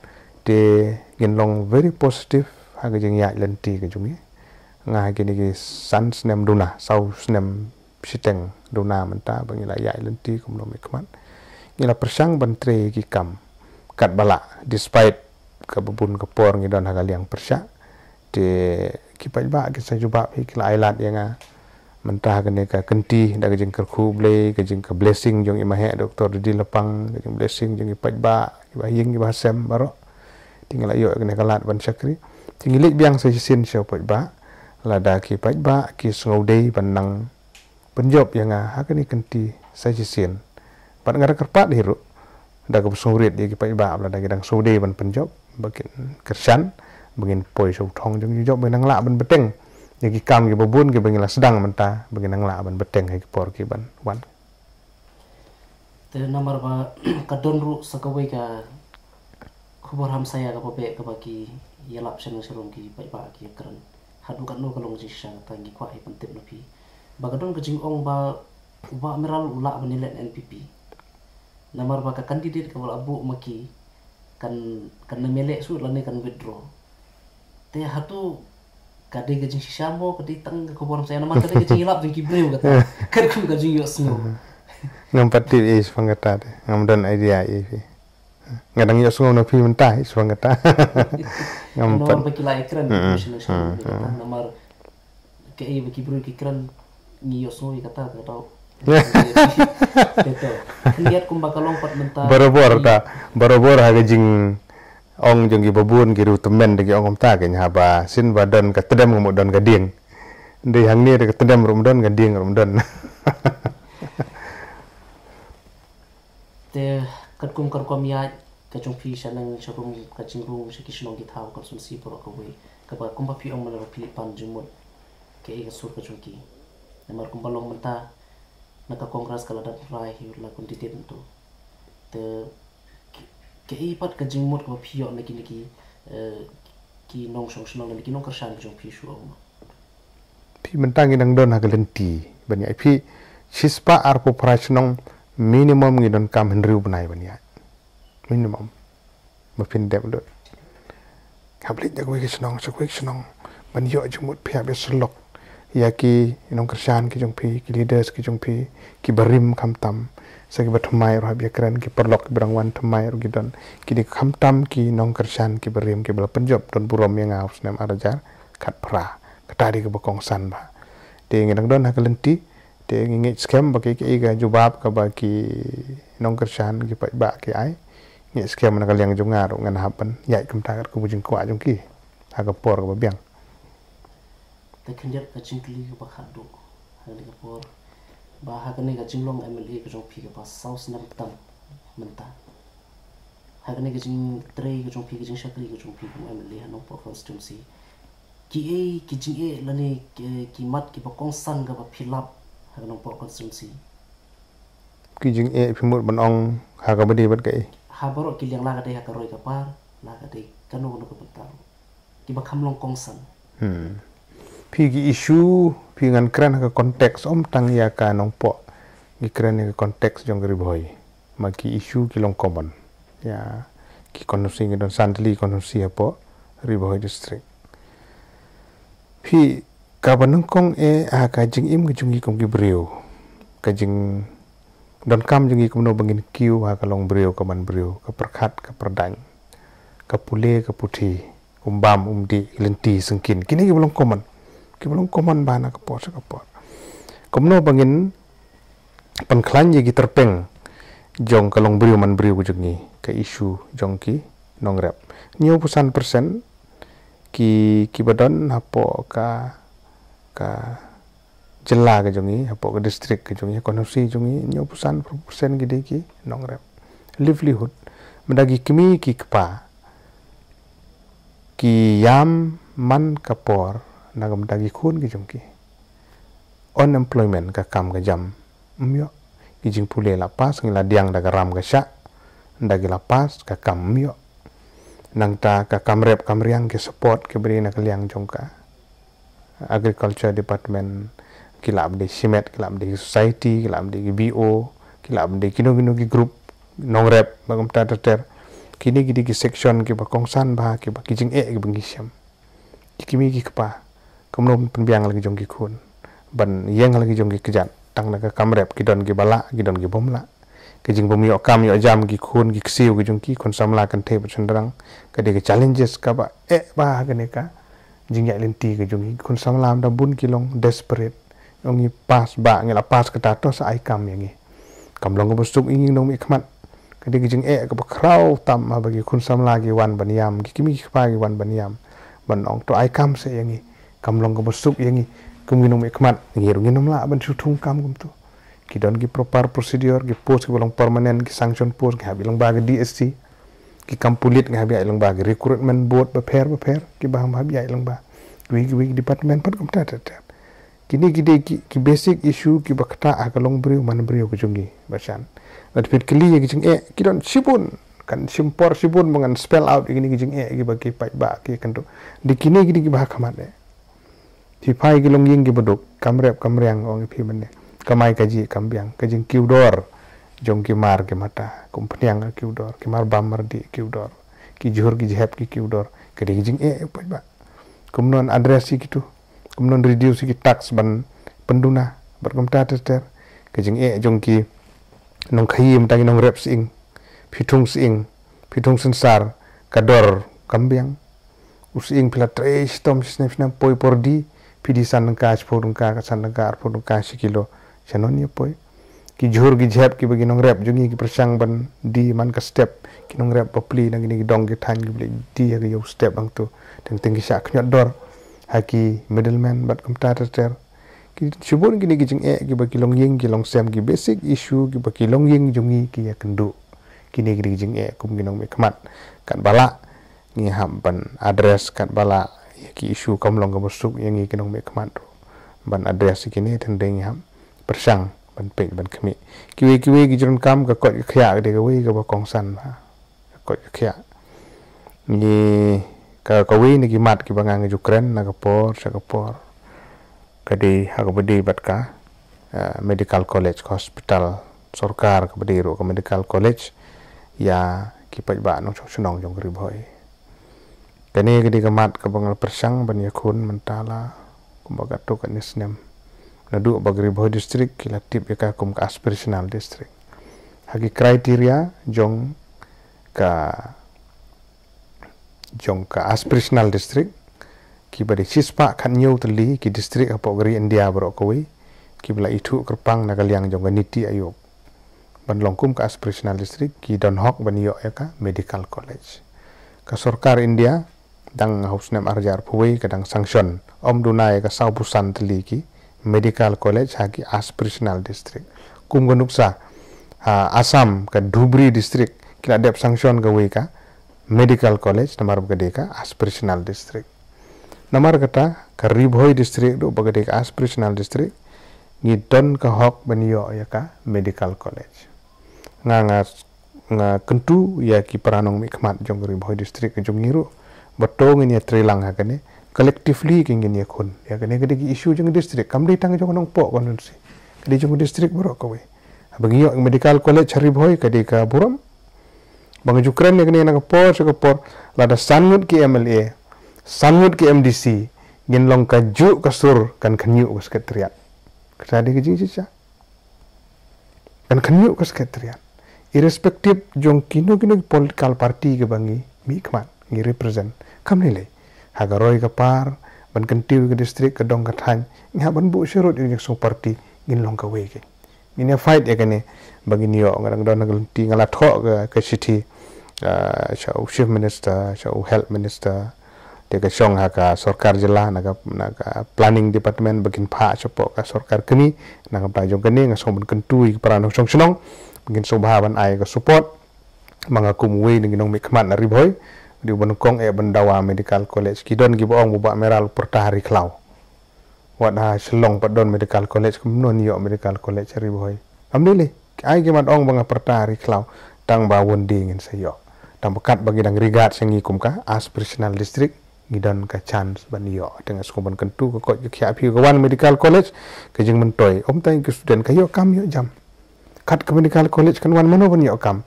te gin long very positive ha ke jing ya lenti ke jumi nga ki ni ki san snem duna sau snem siteng duna menta bangi la ya lenti kum lo me kman ngi la persang bantre ki kam. Kat bala despite ke bubun ke por ngi don ha liang persya te ki pajba ki sa jubab ki la yang nga mentah kene ka kenti da ke jing kerku ble ke ke blessing jong imahe doktor di lepang ke jing blessing jong ipat ba ba ying ba sem baro tinggal ayo kene kalat ban sakri tinggal biang sa sin syo pat ba la da ki pat ba ki sngau dei penjob yang ha kene kenti sa sin pat ngara kerpat hiru da ke surit di ki pat ba la da ke dang sudei ban penjob bakin kersan bangin poi so thong jong job benang la ban beteng. Yang ki kam ki babun ki bangila sedang menta bangin nang la ban beteng ki por ki ban wan. Te namar ba kadon ru sakawai ka khubor ham saya ka pobe ka baki yalap sen serong ki pai ba ki kran hadu kan no kalong ji sha ta ngi kwa hi pentip no pi ba kadon ka jing ong ba ba meral ula banilet NPP namar ba ka kandidat ka abu maki kan kan nemele su lane kan withdraw. Te hatu kade ke jing shamo kade tang ko boram saya nama kade ke jing ilap jing kibreu kata. Kade ku ke jing yo snow. Ngam pati is pangata de ngam dan idea i fi ngadang yo snow no fi mentah is pangata ngam pat baki la ekran national show namar ke e baki bru ni yo snow kata kata Lihat kumbakalong pat mentah. Barobor ta, barobor haga jing ong jong gi babun gi rutemen de gi ong ta ke nya ba sin badan ka tedam ngom don ga ding. De hang ni de ka tedam rum don ga ding rum don te kat kum kar kom ya ka chung phi sha nang cha rum ka ching rum sha ki shnong gi thau ka sun si por ka we ka ba kum ba phi ong mala phi pan jum mo ke e sur ka chung ki na mar kum balong mata na ka kongres kala da rai hi la kun ti tu. Te ke ipat ka jingmot ko phio na ki ni ki nong shong shong na ki nong karshan jong phi shu ma phi mentang inang don ha galenti bani ai phi chispa ar po prachnong minimum ngi don kam henriu banai bani ai. Minimum. Ma phin dem do ko ki snong so ko snong ban yo jumut phi abe slok ya ki nong karshan ki jong phi ki leaders ki jong phi ki barim kam tam. Sagi ba thumai ro habia kran ki perlok ki berang wan thumai ro gidon ki di khamtam ki nong kersan ki berim ki bela penjob don burom yang aus nem arajar kat pra katari ki bokong san ba. De ngi don ha kalenti de ngi ngi scam ba ki ki ga jubab ka ba ki nong kersan ki pa ba ki ai. Ngi scam na kalyang junga ro ngan hapan yai kum ta ko bujing kwa jung ki ha ka por ka ba biang te khenjat ka ka ba khadu ha ka por kene ga jinglong MLA ke jong phi ke pas saus nam tam menta ha kene ga jing tre ke jong phi ke jing shakri ke jong phi ke MLA ha no po constituency. Ki e ki jing e lane ki mat ki bakong san ga ba philap. Ha no po constituency. Ki jing e phimur ban ong ha ga badi bat kai ha baro ki liang la ga de ha ka roi ka par la ga de kanu no ka patar ki ba kham long kong san. Hmm pi gi isu pi kran ka konteks om tang ya ka nong po gi kran ka konteks jong ri boy ma ki isu ki long common. Ya ki konusi ngi don sandli konusi apo ri boy district. Pi ka banung kong e a ka jing im gi jungi kong gi brio ka jing don kam jungi kum no bangin kiu ha ka long brio ka man brio ka perkhat ka perdang ka pule ka puthi umbam umdi lenti sengkin. Kini gi belum common ki belum koman bana ke pos ke pos komno bangin penklan ye terpeng jong kalong beriu man beriu kujengi ke isu jong ki nong rep. Niu pusan persen ki ki badan hapo ka ka jela ke jongi hapo ke distrik ke jongi konusi jongi niu pusan persen gede ki nong rep. Livelihood mendagi kemi ki kepa ki yam man kapor nagam dagi khun ki. Jumki unemployment ka kam ka jam myo ki jing pule la pas ngila diang daga ram ka sha dagi la pas ka kam myo nang ta ka kam rep kam riang ki support ki beri na kaliang jongka agriculture department kilap di simet kilap di society kilap di BO kilap di kino kino ki group nong rep bagam ta ter kini gidi ki section ki bakong san ba ki ba kijing e ki bangi syam ki kimi ki kapa kumnom penbiang lagi jong ki kun. Ban yeng lagi jong ki kejat. Tang naga kamrep ki don ki bala ki don ki bomla. Ki jing bom yo kam yo jam ki kun ki ksiu ki jong ki kon samla kan te pa chendrang ka de ki challenges ka ba e ba ka ne ka. Jing ya lenti ki jong ki kon samla da bun ki long desperate. Ong ni pas ba ngela pas ka ta to sa ai kam yang ni kam long busuk ingin nong mi khamat kadi gijing e ko kraw tam ma bagi kun sam lagi wan baniam gi kimi khpa gi wan baniam ban ong to ai kam se yangi kam long ko busuk yangi kum ginum e kmat ngi ru ginum la ban chutung kam kum tu ki don gi proper procedure gi post gi bolong permanent gi sanction post gi habi long bagi DSC ki kam pulit gi habi long bagi recruitment board ba per ba per ki ba habi ai long ba. Wi gi department pat kum ta ta ta kini gide ki, ki basic issue ki bakta akalong brio man brio ko jungi basan Nanti pit keli yang kijing eh kidon sibun kan simpor sibun mengan spell out ini kijing eh ki bagi pai ba ki kan di kini gini ki bah kamat eh ti pai ki long ying ki beduk kamrep kamriang ong pi men kamai kaji kambiang kajing kiudor jong ki mar ki mata. Kumpniang ki kiudor ki mar bamar di kiudor ki jhur ki jhep ki kiudor kedi kijing eh pai ba kumnon address ki reduce ki tax ban penduna berkum ta ter kajing eh jong ki nong khayim tangi nong rep sing pitung sing pitung sensar kador kambiang. Using pila tres tom sne sne poi pordi pidi san ka chpodung ka san ka arpodung ka sikilo chanon ye poi ki jhur gi jhep ki bagi nong rep jungi ki persang ban di man ka step ki nong rep popli nang ni dong gi than gi bli di ya yo step bang tu. Teng teng gi sha knyot dor. Haki middleman bat kum ta ter Cubun gini gijing e gi bagi long ying gi long sem gi basic issue gi bagi long ying jungi gi ya kendu kini gini gijing e kum ginong me kemat. Kan bala ni ham ban address kan bala ya ki issue kam long ga busuk yang gi ginong me kemat ban address kini tendeng ham persang ban pe ban kemi kiwe kiwe gi jurun kam ga kot khya de ga wi ga ba kong san ba kot khya ni ka ka wi ni gi mat gi bangang ju kren na ga por sa ga por. Kadi aku bedi batka uh, medical college hospital sorkar ke bedi ro ke medical college ya kipat ba no chok chnong jong ri boy kani kadi kamat ke bangal persang mentala kumbaga to kan isnem na du bagri boy district kila tip ya ka kum ka aspirational district hagi kriteria jong ka jong ka aspirational district ki bari sispa kan nyau tali ki distrik apa gari India bro kowe ki bela itu kerpang nagal yang jong niti ayuk ban longkum ka aspirational district ki don hok ban yo ka medical college. Ka sarkar India dang haus nem arjar puwe kadang sanction. Om dunai ka sau busan tali ki medical college ha ki aspirational district. Kum ganuksa ha asam ka dubri district kila dep sanction ka we ka medical college namar gade ka aspirational district. Namar kata ka Ribhoi district do bagade ka aspirational district ni don ka hok baniyo ya ka medical college. Nga nga nga kentu ya ki peranong mi kmat jong Ribhoi district ke jong ngiru betong ini trilang ha kene collectively king ini kun ya kene gede ki issue jong district. Kam ditang jong nong po kon si. Kede jong district bro ko we. Bagiyo medical college Ribhoi kede ka buram. Bang Jukran ya kene na ka por sa ka por lada sanut ki MLA sangut ke MDC gin long ka ju ka sur kan kanyu ka sekretariat. Kata dia kejing cica kan kanyu ka sekretariat. Irrespective jong kino kino political party ke bangi mi kmat ngi represent kam nilai hagaroi ka par ban kentiu ke distrik ke dong ka than nga ban bu syurut ini so party gin long ka wege ini fight ya kene bagi niyo ngadang don nagal ti ngala tho ke ke city uh, chief minister chief health minister dia ke song haka sorkar jela naga naga planning department bakin pa chopo ka sorkar kini naga pa jong kini nga song kentu i para no song song bakin so bahaban ai ka support mangakum we ni nong mikmat na riboy di ban kong e ban dawa medical college. Ki don gi bong bu meral pertahari klau wat ha selong pat don medical college. Kum non yo medical college riboy amdile ai gi mat ong bang pertahari klau tang ba dingin sayo tang bekat bagi dang rigat sengi kum ka aspirational district. Gidan ka chance ban yo tengah sekolah kentu ke kot ke api ke wan medical college. Ke jing mentoy om tang ke student kayo kam yo jam. Kat ke medical college kan wan mano ban yo kam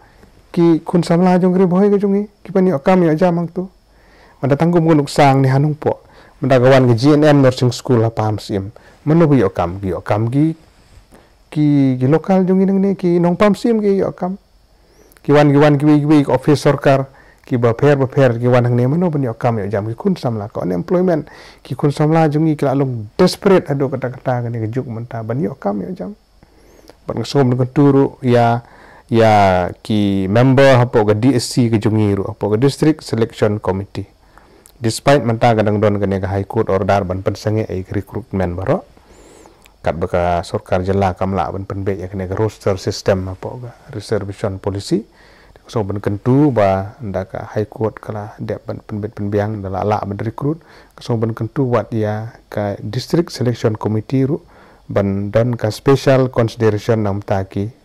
ki kun samla jong ri boy ke jongi ki pani okam ya jamang tu. Manda tanggung gunuk sang ni hanung po manda gawan ke GNM nursing school la pam sim mano bi okam ki okam ki ki ki lokal nang ni ki nong pam sim ki okam ki wan ki wan wi wi office sarkar ki ba per ba per ki wan ni mano ban okam ya jam. Ki kun samla ko unemployment ki kun samla jongi ki lalong desperate ado kata kata ni ke juk menta ban okam ya jam. Ban dengan turu ya ya ki member hapo ga DSC ke jungiru hapo ga district selection committee. Despite menta gadang don gane ga high court order ban pensange ai recruitment baro. Kat baka sarkar jela kamla ban penbe ya kene roster system hapo ga reservation policy so ban kentu ba nda ka high court kala de ban penbet penbiang dala la ban recruit. So ban kentu wat ya ka district selection committee ru ban don ka special consideration nam taki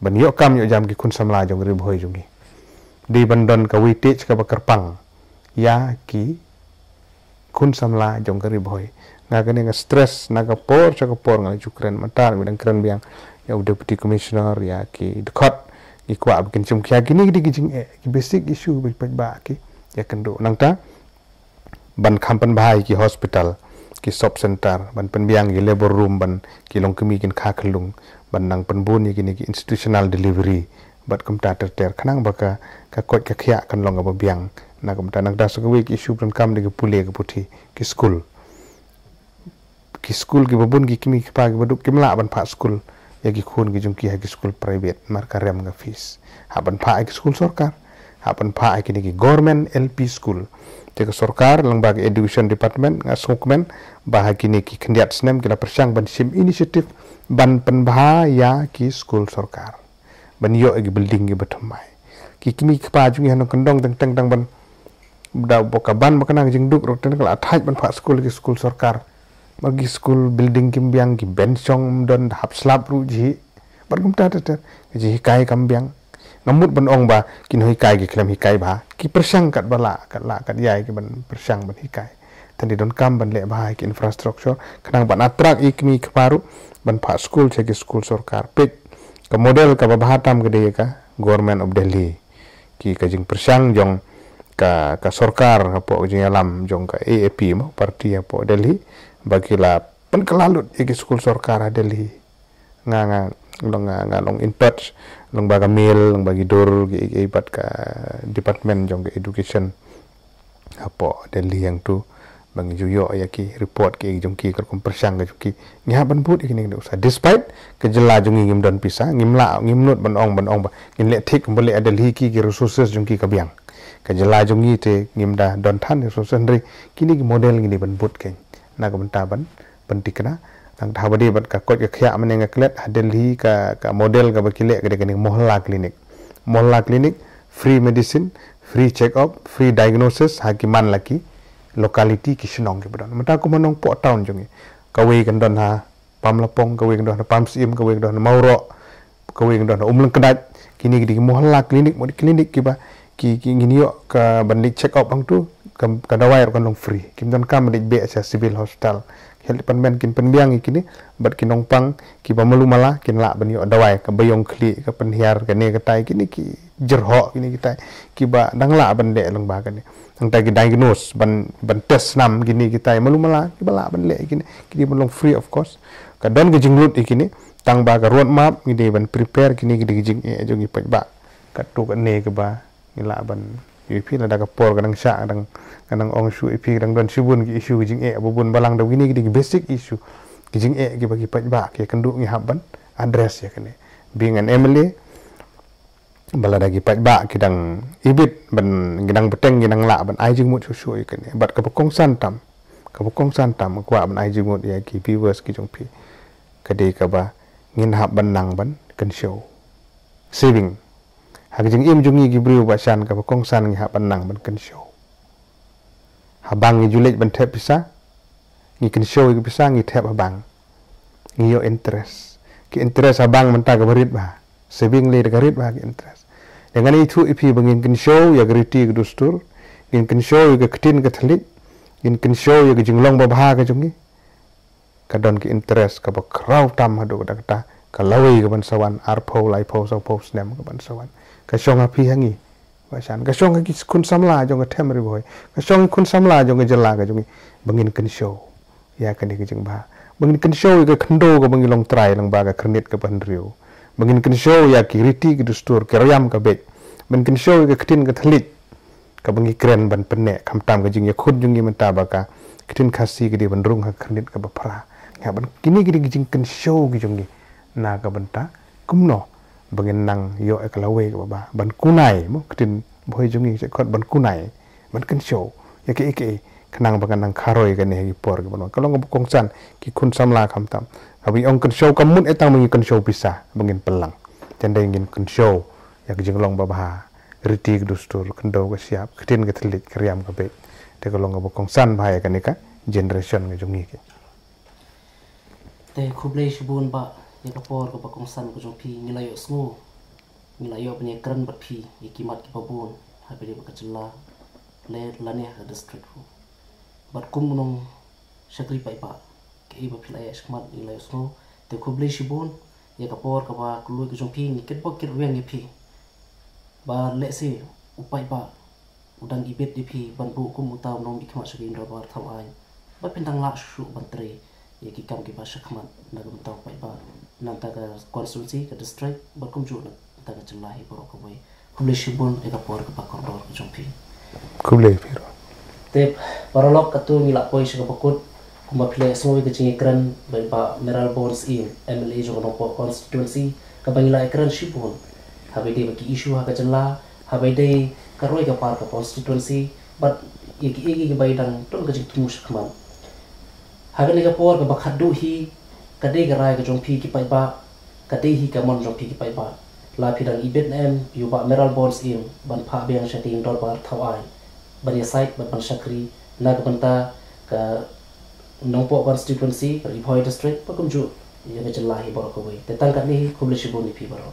ban yo kam yo jam ki kun samla jong ri bhoi jungi di bandon ka wi tech ka bakar pang ya ki kun samla jong ri bhoi nga gane nga stress na ka por cha ka por nga chukren matar mi dang kren biang. Ya deputy commissioner ya ki dekot ki kwa bikin chum kya gini di gijing e ki basic issue bi pa ba ki. Ya kendo nang ta ban kampan bahai ki hospital ki sub center ban pen biang ki labor room ban ki long kemi kin kha khlung banang penbun ni kini institutional delivery. Bat kum ta ter ter. Khanang baka ka kot ka khya kan long ba biang. Na kum ta nak da so week issue pran kam de pule ke puthi ki school. Ki school ki babun ki kimi pa ki baduk kimla ban pha school. Ya ki khun ki jung ki ha ki school private. Mar ka rem ga fees. Ha ban pha ki school sarkar ha ban pha ki ni ki government lp school te ka sarkar lang ba education department nga sokmen ba ha ki ni ki khndiat snem ki la persang ban sim initiative ban penbah ya ki school sarkar ban yo egi building gi batumai ki kimi kpa jungi hanu kendong teng teng teng ban da boka ban makana jing duk rok teng kala athaj ban pha school ki school sarkar bagi school building kim biang ki benchong don hap slap ru ji ban kum ta ta ji kai kam biang ngamut ban ong ba kin hoi kai ki klem hi kai ba. Ki persang kat bala kat la kat yai ki ban persang ban hi kai. Tadi don kam ban le ba ki infrastructure. Kanang ban atrak ikmi kparu ban pha school che ki school sarkar pit ka model ka babahatam ke dia ka government of delhi. Ki ka jing persang jong ka ka sarkar apo jing alam jong ka aap mo parti apo delhi. Bagila pen kelalut ki school sarkar delhi. Nga nga long nga, nga long in touch long baga mail long bagi dor ki ibat ka department jong ka education. Apo delhi yang tu bang juyo ya ki report ki jong ki ker kompersang ga ki. Ngi haban but ikini ngi usa despite ke jela jong ngim don pisa ngim la ngim nut ban ong ban ong ba ngin le thik mbole adal hi ki ki resources jong ki kabiang ke jela jong ngi te ngim da don than resources ndri kini ki model ngi ban but ke na ga ban ta ban ban tikna tang ta badi ban ka kot ka khya mane nga klet hi ka ka model ga ba kile ga ga mohalla clinic. Mohalla clinic free medicine free check up free diagnosis hakiman laki locality ki sinong ki badon mata ko manong po town jongi kawe kan don ha pam lapong kawe kan don ha pam sim kawe kan don mauro kawe kan don umlang kedat. Kini di mohalla klinik mo klinik ki ba ki ki ngini yo ka bandik check up bang tu ka dawai kan long free. Kim don kam dik be sa civil hospital health department kin penbiang kini bat kinong pang ki ba malu mala kin la ban yo dawai ka bayong kli ka penhiar ka ne ka tai kini ki jerho kini kita ki ba dang la ban de long ba kan ni ang tagi diagnose ban ban test nam gini kita malu mala kibala ban le gini kini. Belum free of course. Ka don ge jinglut ikini tang ba ka road map gini ban prepare gini gidi jing e jongi pa ba. Ka tu ka ne ke ba ngila ban ipi na daga por kadang sya kadang kadang ong shu ipi kadang don sibun ki issue jing e abubun balang da gini gidi basic issue. Jing e ki bagi pa ba ke kendu ngi haban address ya kene being an emily bala dagi pat ba kidang ibit ban kidang beteng kidang la ban ai jing mut su su ikan bat ka pokong santam ka pokong santam kwa ban ai jing mut ya ki viewers ki jong pi. Ka ka ba ngin hab ban nang ban kan show. Saving. Hak jing im jungi gi briu ba shan ka kong san ngi ha ban nang ban kan show ha bang ngi julet ban thep pisa ngi kan show gi pisa ngi thep ha bang ngi yo interest. Ki interest ha bang man ta ga barit ba saving le ga rit ba ki interest. Dengan itu ipi bangin kan show ya griti gi dustur ngin kan show ga ktin ga thlit ngin kan show ya ga jinglong ba ba ga jungi kadon ki interest ka ba kraw tam hadu ga ta ka lawi ga ban sawan arpo lai po so po snem ga ban sawan. Ka shong a phi hangi wa shan ka shong ki kun samla jong ka temri boy ka shong kun samla jong ka jala ka jong bangin kan show. Ya kan ki jing ba. Bangin kan show ka khndo ka bangin long try lang ba ka khnit ka ban riu bangin kan show ya ki riti ki dustur ki rayam ka be. Bangin kan show ka ktin ka thlit ka bangi kren ban penne kam tam ka jing ya khud jung man ta ba ka ktin khasi ki di ban rung ka khnit ka ba phra ya ban kini ki jing kan show ki jong na ka ban ta. Kumno bangin nang yo ek la we ba ban kunai mo ktin boy jungi se khot ban kunai. Ban kan show ya ke ke kanang bagan nang kharoi ga ne por ga ban kalong ko kong san ki kun samla kham tam. Abi ong kan show kam mun etang mangi kan show pisa bangin pelang. Jande ngin kan show ya jing long ba ba riti ga dustur kan do ga siap ktin ga thlit kriam ga be te kalong ko kong san ba ya kan ka generation ga jungi ke? Te khuble shibun ba Singapore ko bakong san ko jong pi nilayo sngo nilayo punya keren bat pi ikimat ki babun habi dia bakacela le lania ada straight fu bat kum nong shakri pai pa ke iba pilaya shkmat nilayo sngo te ko ble shibun ya kapor ka ba kulu ko jong pi ni ket bok ket ruang pi ba le si upai pa udang ibet di pi ban bu kum utau nong ikmat shkrim ra bar thawai ba pendang la shu bantri ya ki kam ki ba shkmat na gum tau pai ba nan ta ka constituency ka district ba kum ju ta ka chla hi boro ko bai kum le shibun e ka por ka pa kor dor ko jong pi kuble piro? Te paralok ka tu ni la poi shi ka bakut kum ba phle so ke chingi kran ba ba meral bonds in mla jo no po constituency. Ka ba ila ekran shibun ha be de ba ki issue ha ka chla ha be de ka roi ka par ka constituency. But ye ki ye ki bai dang ton ka jing tu shakman ha ga ni ka ڪڏهن گايگ جو پائبا ڪدي هي ڪم جوفي کي پائبا لافير ان ايم يوب ميرا بالس ام بنفا بانسي دو ٿسائٽ بخري نگ بنتا نپ ٽقي ڀريڪ ان لا هي برو ڪئي تيتان ڪه خل شبو يي برو